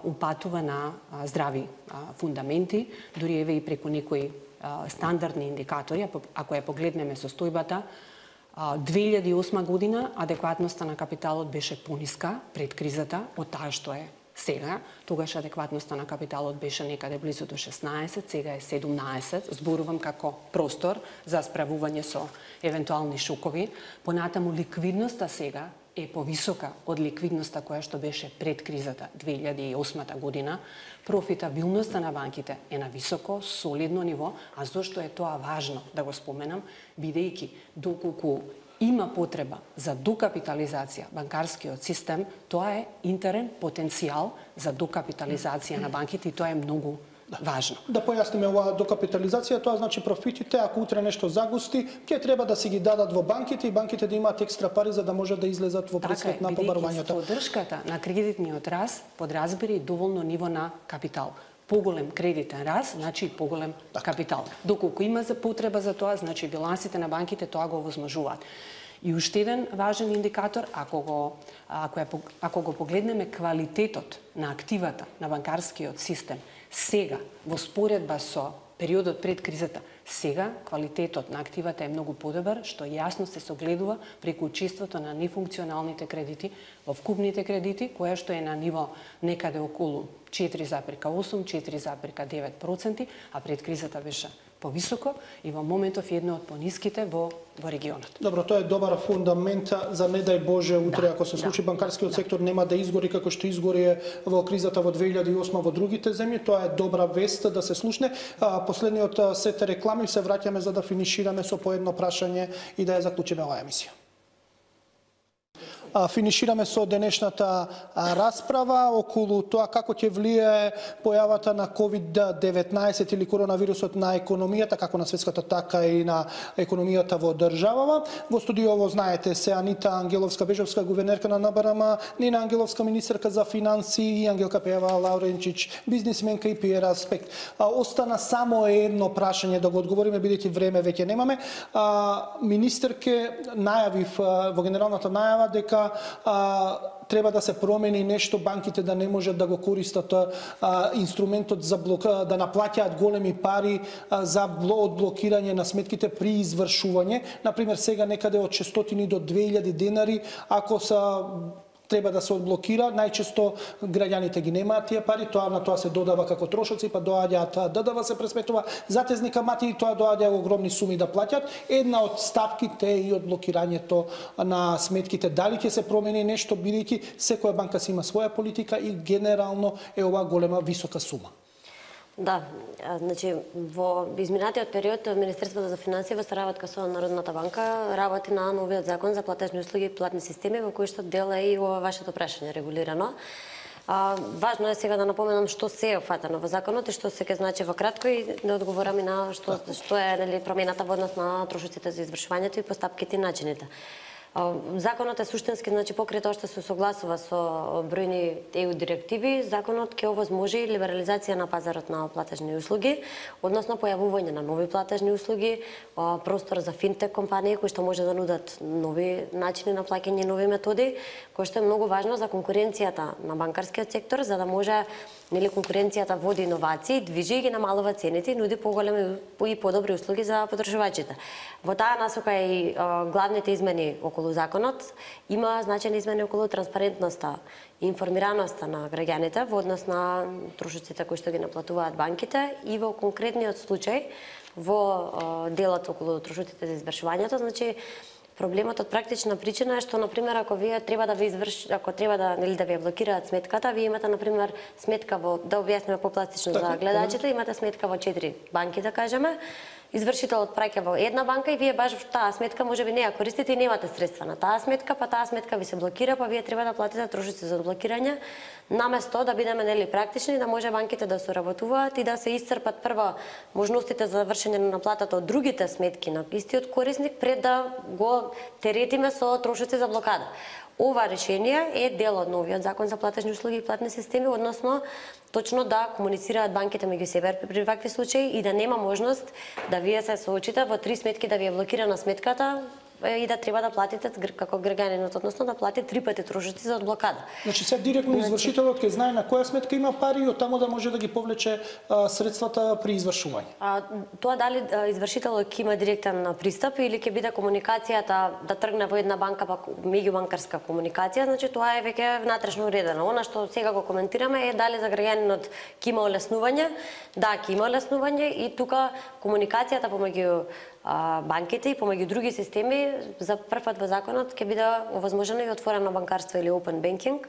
упатува на здрави фундаменти, дури еве и преку некои стандардни индикатори, ако- ја погледнеме состојбата, 2008 година адекватноста на капиталот беше пониска пред кризата од таа што е сега. Тогаш адекватноста на капиталот беше некаде близу до 16, сега е 17. Зборувам како простор за справување со евентуални шокови. Понатаму ликвидноста сега е повисока од ликвидноста која што беше пред кризата 2008 година. Профитабилноста на банките е на високо, солидно ниво, а зошто е тоа важно да го споменам, бидејќи доколку има потреба за докапитализација банкарскиот систем, тоа е интерен потенцијал за докапитализација на банките и тоа е многу важно. Да појасниме оваа докапитализација, тоа значи профитите, ако утре нешто загусти, ќе треба да си ги дадат во банките и банките да имаат екстра пари за да може да излезат во пресвет на бидејќи побарувањето. Поддршката на кредитниот раст подразбира и доволно ниво на капитал. Поголем кредитен раст, значи и поголем капитал. Доколку има за потреба за тоа, значи билансите на банките тоа го овозможуваат. И уште еден важен индикатор, ако го, ако, ја, ако го погледнеме квалитетот на активата на банкарскиот систем, сега, во споредба со периодот пред кризата, сега квалитетот на активата е многу подобар, што јасно се согледува преку учеството на нефункционалните кредити во вкупните кредити, која што е на ниво некаде околу 4,8-4,9%, а пред кризата беше повисоко и во моментов едно од пониските во, во регионот. Добро, тоа е добар фундамент за не дај Боже утре Да, ако се да, случи банкарскиот сектор нема да изгори како што изгори во кризата во 2008 во другите земји, тоа е добра вест да се слушне. А, последниот сет реклами се враќаме за да финишираме со по едно прашање и да ја заклучиме оваа емисија. Финишираме со денешната расправа околу тоа како ќе влијае појавата на COVID-19 или коронавирусот на економијата, како на светската така и на економијата во државава. Во студиово знаете се Анита Ангеловска Бежовска гувернерка на НБРМ, Нина Ангеловска министерка за финансии и Ангелка Пева Лауренчич, бизнисменка и PR аспект. Остана само едно прашање да го одговориме бидејќи време веќе немаме. А, министерке најавив во генералната најава дека а, треба да се промени нешто банките да не можат да го користат а, инструментот за блок, а, да наплаќаат големи пари а, за бло, одблокирање на сметките при извршување. Например, сега некаде од 600 до 2000 денари, ако са треба да се одблокира, најчесто граѓаните ги немаат тие пари, тоа на тоа се додава како трошоци, па доаѓаат ДДВ се пресметува затезни камати и тоа доаѓа огромни суми да платат. Една од стапките е и одблокирањето на сметките. Дали ќе се промени нешто бидејќи секоја банка си има своја политика и генерално е ова голема висока сума. Да, значи во изминатиот период Министерството за финансии во соработка со Народната банка работи на новиот закон за платежни услуги и платни системи во кој што дел е и ова вашето прашање регулирано. А, важно е сега да напоменам што се е офатено во законот и што се ќе значи во кратко и да одговорам и на што што е нели промената во однос на трошоците за извршувањето и постапките и начините. Законот е суштински, значи покрај тоа што се согласува со бројни EU директиви, законот ќе овозможи либерализација на пазарот на платежни услуги, односно појавување на нови платежни услуги, простор за финтек компании кои што може да нудат нови начини на плаќање нови методи, кои што е многу важно за конкуренцијата на банкарскиот сектор, за да може нели конкуренцијата води иновации, движи ги намалува цените и нуди поголеми и подобри услуги за потрошувачите. Во таа насока и а, главните измени околу законот има значени измени околу транспарентноста и информираноста на граѓаните во однос на трошоците кои што ги наплатуваат банките и во конкретниот случај во а, делот околу трошоците за извршувањето, значи Проблемот од практична причина е што на пример ако вие треба да ви изврши ако треба да нели да ви блокираат сметката, вие имате на пример сметка во да објасниме попластично така, за гледачите, имате сметка во четири банки да кажеме извршителот праќа во една банка и вие баш таа сметка може би не ја користите и немате средства на таа сметка, па таа сметка ви се блокира, па вие треба да платите трошоци за блокирање, наместо да бидеме нели практични, да може банките да соработуваат и да се исцрпат прво можностите за вршење на наплатата од другите сметки на истиот корисник пред да го теретиме со трошоци за блокада. Ова решение е дел од новиот закон за платежни услуги и платни системи, односно точно да комуницираат банките меѓу себе при вакви случаи и да нема можност да вие се соочите во три сметки да ви е блокирана сметката и да треба да платите како граѓанинот, односно да плати три пати трошоци за блокада. Значи се директно значи... извршителот ќе знае на која сметка има пари и оттаму да може да ги повлече а, средствата при извршување. А, тоа дали а, извршителот ќе има директен пристап или ќе биде комуникацијата да тргне во една банка па меѓубанкарска комуникација, значи тоа е веќе внатрешно уредено. Она што сега го коментираме е дали за граѓанинот ќе има олеснување. Да, ќе има олеснување и тука комуникацијата помеѓу банките и помеѓу други системи за прв пат во законот ќе биде овозможено и отворено банкарство или open banking.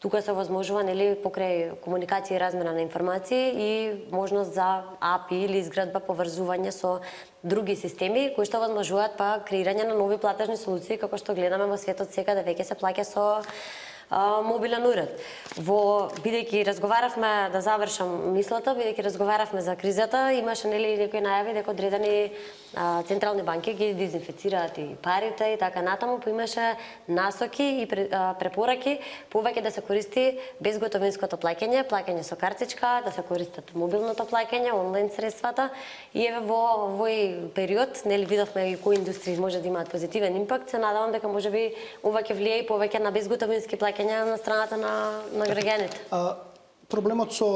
Тука се возможува нели покрај комуникација и размена на информации и можност за API или изградба поврзување со други системи кои што возможуваат па креирање на нови платежни солуции како што гледаме во светот секаде да веќе се плаќа со мобилен уред. Во бидејќи разговаравме да завршам мислата, бидејќи разговаравме за кризата, имаше нели некои најави дека одредени а, централни банки ги дезинфицираат и парите и така натаму, поимаше насоки и препораки повеќе да се користи безготовинското плаќање, плаќање со картичка, да се користат мобилното плаќање, онлайн средствата и еве во овој период, нели видовме и кои индустрии може да имаат позитивен импакт, се надевам дека можеби ова ќе влие и повеќе на безготовински плаќања на страната на на граѓаните. проблемот со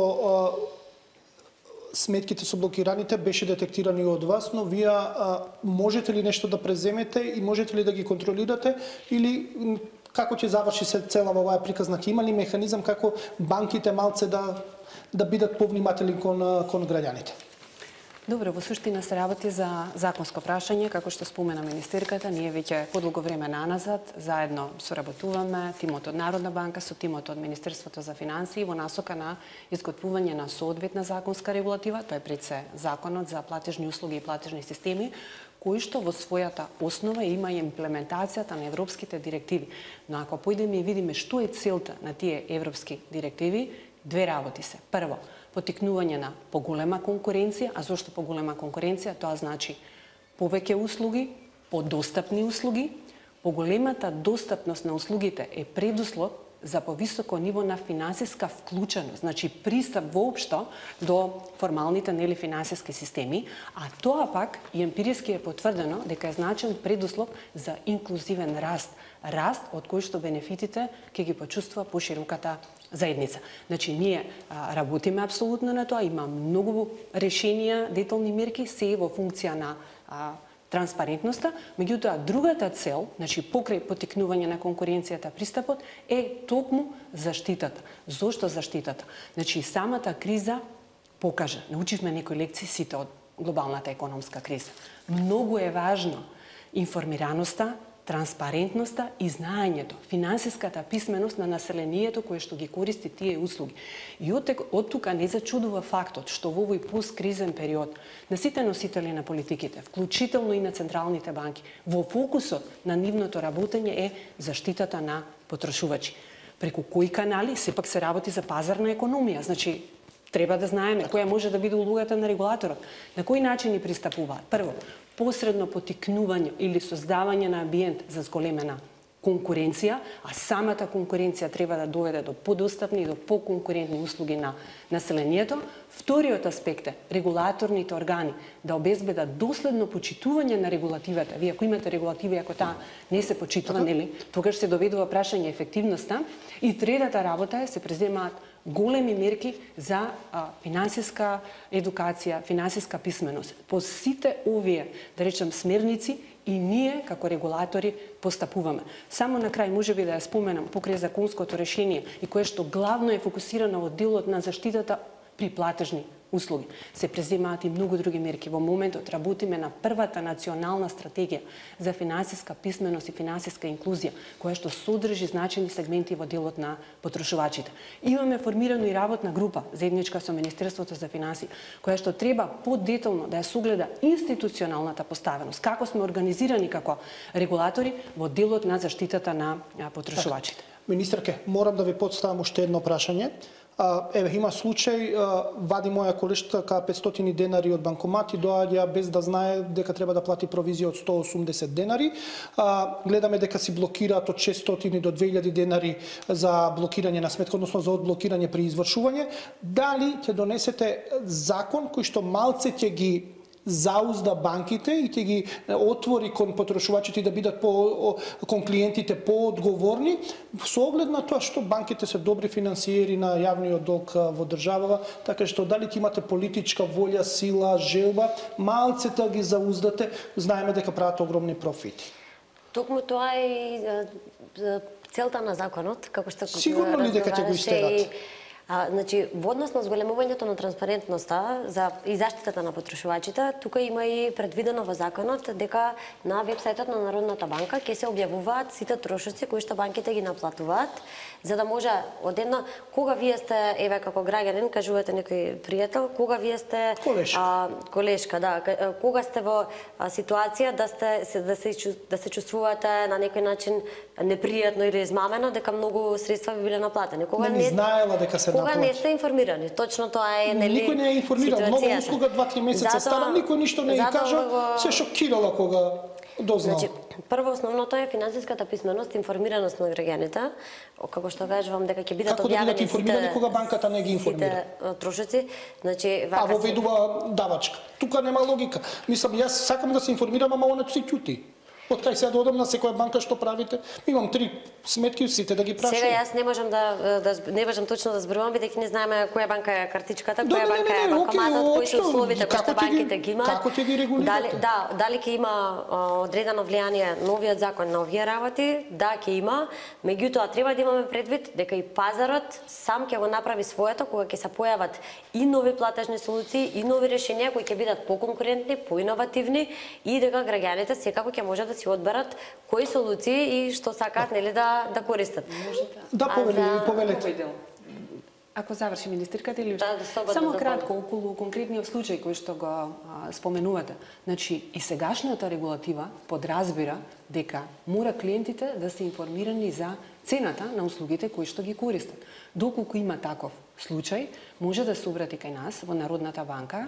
сметките со блокираните беше детектирани од вас, но вие а, можете ли нешто да преземете и можете ли да ги контролирате или како ќе заврши се цела оваа приказна? Има ли механизам како банките малце да да бидат повнимателни кон кон граѓаните? Добро, во суштина се работи за законско прашање, како што спомена министерката, ние веќе подолго време наназад заедно соработуваме тимот од Народна банка со тимот од Министерството за финансии во насока на изготвување на соодветна законска регулатива, тоа е пред се законот за платежни услуги и платежни системи, кој што во својата основа има и имплементацијата на европските директиви. Но ако појдеме и видиме што е целта на тие европски директиви, две работи се. Прво, потикнување на поголема конкуренција, а зошто поголема конкуренција? Тоа значи повеќе услуги, подостапни услуги, поголемата достапност на услугите е предуслов за повисоко ниво на финансиска вклученост, значи пристап воопшто до формалните нели финансиски системи, а тоа пак и емпириски е потврдено дека е значен предуслов за инклузивен раст, раст од кој што бенефитите ќе ги почувствува пошироката заедница. Значи, ние а, работиме апсолутно на тоа, има многу решенија, детални мерки, се во функција на а, транспарентноста, меѓутоа другата цел, значи покрај потекнување на конкуренцијата пристапот е токму заштитата. Зошто заштитата? Значи самата криза покажа, научивме некои лекции сите од глобалната економска криза. Многу е важно информираноста, транспарентноста и знаењето, финансиската писменост на населението кое што ги користи тие услуги. И од, од тука не зачудува фактот што во овој посткризен период на сите носители на политиките, вклучително и на централните банки, во фокусот на нивното работење е заштитата на потрошувачи. Преку кои канали сепак се работи за пазарна економија, значи треба да знаеме која може да биде улогата на регулаторот. На кој начин ни пристапуваат? Прво, посредно потикнување или создавање на амбиент за зголемена конкуренција, а самата конкуренција треба да доведе до подостапни и до поконкурентни услуги на населението. Вториот аспект е регулаторните органи да обезбедат доследно почитување на регулативата. Вие ако имате регулативи, ако таа не се почитува, нели, тогаш се доведува прашање ефективноста. И третата работа е се преземаат големи мерки за а, финансиска едукација, финансиска писменост. По сите овие, да речем, смерници, и ние, како регулатори, постапуваме. Само на крај, може би да ја споменам, покрај законското решение и кое што главно е фокусирано од делот на заштитата при платежни услуги. Се преземаат и многу други мерки. Во моментот работиме на првата национална стратегија за финансиска писменост и финансиска инклузија, која што содржи значени сегменти во делот на потрошувачите. Имаме формирано и работна група заедничка со Министерството за финансии, која што треба подетално да ја согледа институционалната поставеност, како сме организирани како регулатори во делот на заштитата на потрошувачите. Така. Министерке, морам да ви подставам уште едно прашање. Еве, има случај, вади моја колешка 500 денари од банкомат и доаѓа без да знае дека треба да плати провизија од 180 денари. А, гледаме дека си блокираат од 600 до 2000 денари за блокирање на сметка, односно за одблокирање при извршување. Дали ќе донесете закон кој што малце ќе ги заузда банките и ќе ги отвори кон потрошувачите да бидат по кон клиентите поодговорни со оглед на тоа што банките се добри финансиери на јавниот долг во државава, така што дали ќе имате политичка волја, сила, желба, малце да ги зауздате, знаеме дека прават огромни профити. Токму тоа е целта на законот, како што Сигурно ли дека ќе го истерат? А, значи, во однос на зголемувањето на транспарентноста за и заштитата на потрошувачите, тука има и предвидено во законот дека на вебсајтот на Народната банка ќе се објавуваат сите трошоци кои што банките ги наплатуваат, за да може одедно кога вие сте еве како граѓанин кажувате некој пријател, кога вие сте колешка, а, колешка. да, кога сте во а, ситуација да сте да се да се чувствувате на некој начин непријатно или измамено дека многу средства би биле наплатени. Кога не, не знаела дека се Кога не сте информирани, точно тоа е нели Никој не е информиран, многу услуга 2-3 месеца стара, никој ништо не ја кажа, се шокирала кога дознал. Значи, прво основното е финансиската писменост, информираност на граѓаните, како што кажувам дека ќе бидат Како објавени да бидат информирани кога банката не ги информира? Сите трошици, значи вака А воведува давачка. Тука нема логика. Мислам, јас сакам да се информирам, ама она се ќути. Од кај се додам на секоја банка што правите? Имам три сметки сите да ги прашувам. Сега јас не можам да, да не можам точно да зборувам бидејќи не знаеме која банка е картичката, да, која не, банка не, не, е банкоматот, кои се условите кои што банките ги имаат. Како ќе ги регулирате? Дали да, дали ќе има одредено влијание новиот закон на овие работи? Да, ќе има. Меѓутоа треба да имаме предвид дека и пазарот сам ќе го направи своето кога ќе се појават и нови платежни солуции и нови решенија кои ќе бидат поконкурентни, поиновативни и дека граѓаните секако ќе можат да си одберат кои солуции и што сакаат нели да да користат. Да, повели, за... повелете. Ако заврши министерката или да, да, само да кратко околу конкретниот случај кој што го а, споменувате. Значи и сегашната регулатива подразбира дека мора клиентите да се информирани за цената на услугите кои што ги користат. Доколку има таков случај, може да се обрати кај нас во Народната банка,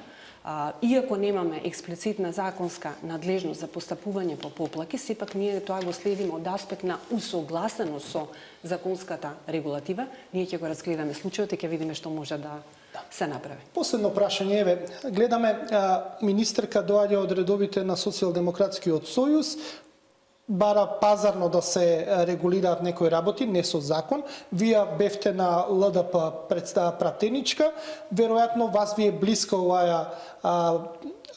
иако немаме експлицитна законска надлежност за постапување по поплаки, сепак ние тоа го следиме од аспект на усогласено со законската регулатива, ние ќе го разгледаме случајот и ќе видиме што може да се направи. Последно прашање еве, гледаме а, министерка доаѓа од редовите на социјалдемократскиот сојуз, бара пазарно да се регулираат некои работи, не со закон. Вие бевте на ЛДП представа пратеничка, веројатно вас ви е блиска оваа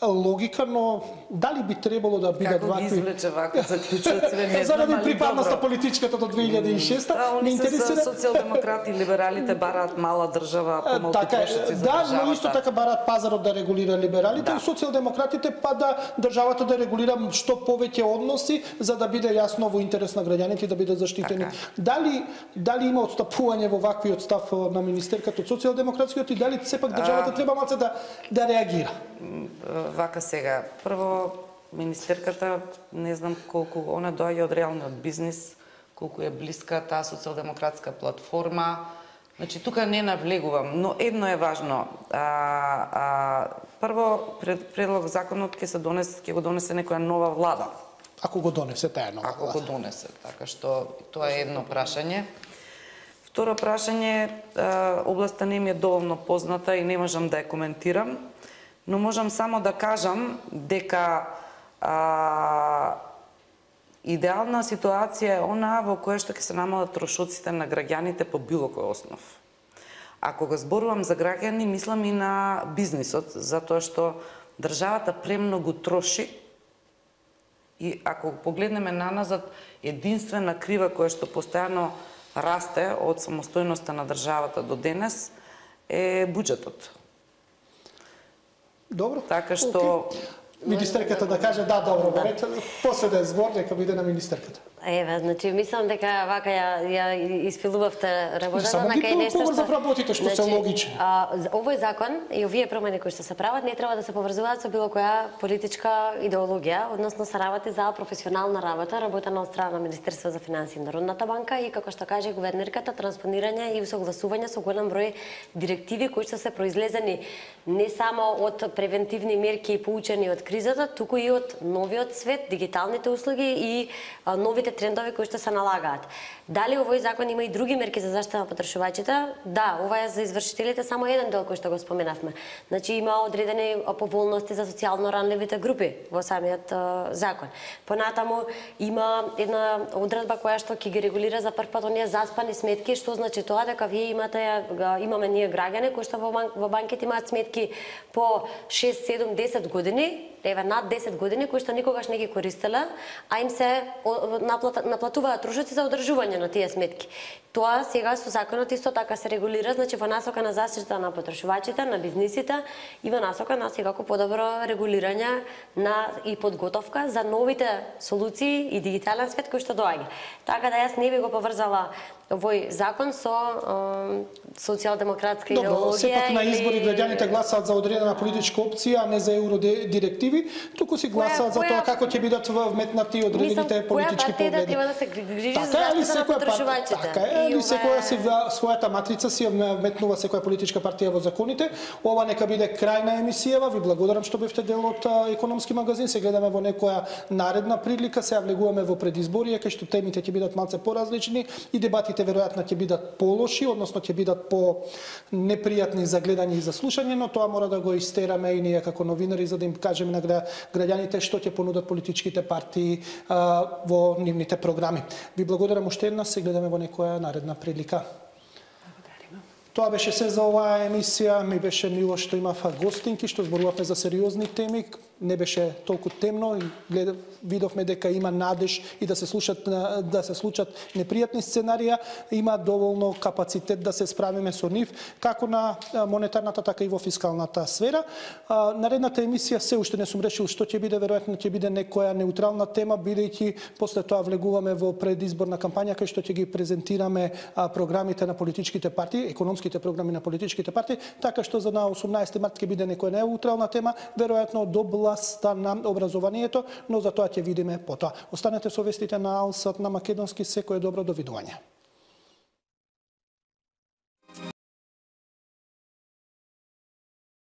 логика, но дали би требало да бидат вакви... Како ги извлече вака заклучоци, не Заради припадност на политичката до 2006 да, не интересира... социјалдемократи, либералите бараат мала држава, помалку така, трошици за да, но исто така бараат пазарот да регулира либералите, да. и социјалдемократите па да државата да регулира што повеќе односи за да биде јасно во интерес на граѓаните и да бидат заштитени. Така. Дали дали има отстапување во ваквиот став на министерката од социјалдемократскиот и дали сепак државата а... треба малце да да реагира? вака сега. Прво, министерката, не знам колку, она доаѓа од реалниот бизнис, колку е блиска таа социјалдемократска платформа. Значи, тука не навлегувам, но едно е важно. А, а, прво, пред, предлог законот ќе се донесе, ќе го донесе некоја нова влада. Ако го донесе таа нова Ако влада. го донесе, така што тоа е едно прашање. Второ прашање, областа не ми е доволно позната и не можам да ја коментирам но можам само да кажам дека а, идеална ситуација е она во која што ќе се намалат трошоците на граѓаните по било кој основ. Ако го зборувам за граѓани, мислам и на бизнисот, затоа што државата премногу троши и ако погледнеме наназад, единствена крива која што постојано расте од самостојноста на државата до денес е буџетот. Добро. Така што Министерката да каже да, добро, да. после да е збор, нека биде на министерката. Еве, значи мислам дека вака ја ја испилувавте работата на кај нешто побрзав работите, што се логични. А, за овој закон и овие промени кои што се прават не треба да се поврзуваат со било која политичка идеологија, односно се работи за професионална работа, работена од страна на Министерство за финансии и Народната банка и како што каже гувернерката, транспонирање и усогласување со голем број директиви кои што се произлезени не само од превентивни мерки поучени од кризата, туку и од новиот свет, дигиталните услуги и новите трендови кои што се налагаат. Дали овој закон има и други мерки за заштита на потрошувачите? Да, ова е за извршителите само еден дел кој што го споменавме. Значи има одредени поволности за социјално ранливите групи во самиот а, закон. Понатаму има една одредба која што ќе ги регулира за прв пат оние заспани сметки, што значи тоа дека вие имате имаме ние граѓани кои што во, во банките имаат сметки по 6, 7, 10 години еве над 10 години кои што никогаш не ги користеле, а им се наплатуваат трошоци за одржување на тие сметки. Тоа сега со законот исто така се регулира, значи во насока на заштита на потрошувачите, на бизнисите и во насока на секако подобро регулирање на и подготовка за новите солуции и дигитален свет кој што доаѓа. Така да јас не би го поврзала овој закон со социјалдемократска идеологија. Добро, сепак на избори граѓаните гласаат за одредена политичка опција, а не за евродирективи, туку си гласаат за тоа како ќе бидат вметнати одредените политички погледи. Која треба да се грижи за така заштита на потрошувачите? Така е, али секоја си својата матрица си вметнува секоја политичка партија во законите. Ова нека биде крајна емисијава. Ви благодарам што бевте дел од економски магазин. Се гледаме во некоја наредна прилика, се влегуваме во предизборија кај што темите ќе бидат малце поразлични и дебатите веројатно ќе бидат полоши, односно ќе бидат по непријатни за гледање и за слушање, но тоа мора да го истераме и ние како новинари за да им кажеме на граѓаните што ќе понудат политичките партии а, во нивните програми. Ви благодарам уште една, се гледаме во некоја наредна прилика. Тоа беше се за оваа емисија. Ми беше мило што имав гостинки, што зборувавме за сериозни теми не беше толку темно и глед, видовме дека има надеж и да се слушат да се случат непријатни сценарија, има доволно капацитет да се справиме со нив како на монетарната така и во фискалната сфера. Наредната емисија се уште не сум решил што ќе биде, веројатно ќе биде некоја неутрална тема бидејќи после тоа влегуваме во предизборна кампања кај што ќе ги презентираме програмите на политичките партии, економските програми на политичките партии, така што за на 18 март ќе биде некоја неутрална тема, веројатно добла областта на образованието, но за тоа ќе видиме потоа. Останете со вестите на Алсат на Македонски, секое добро, довидување.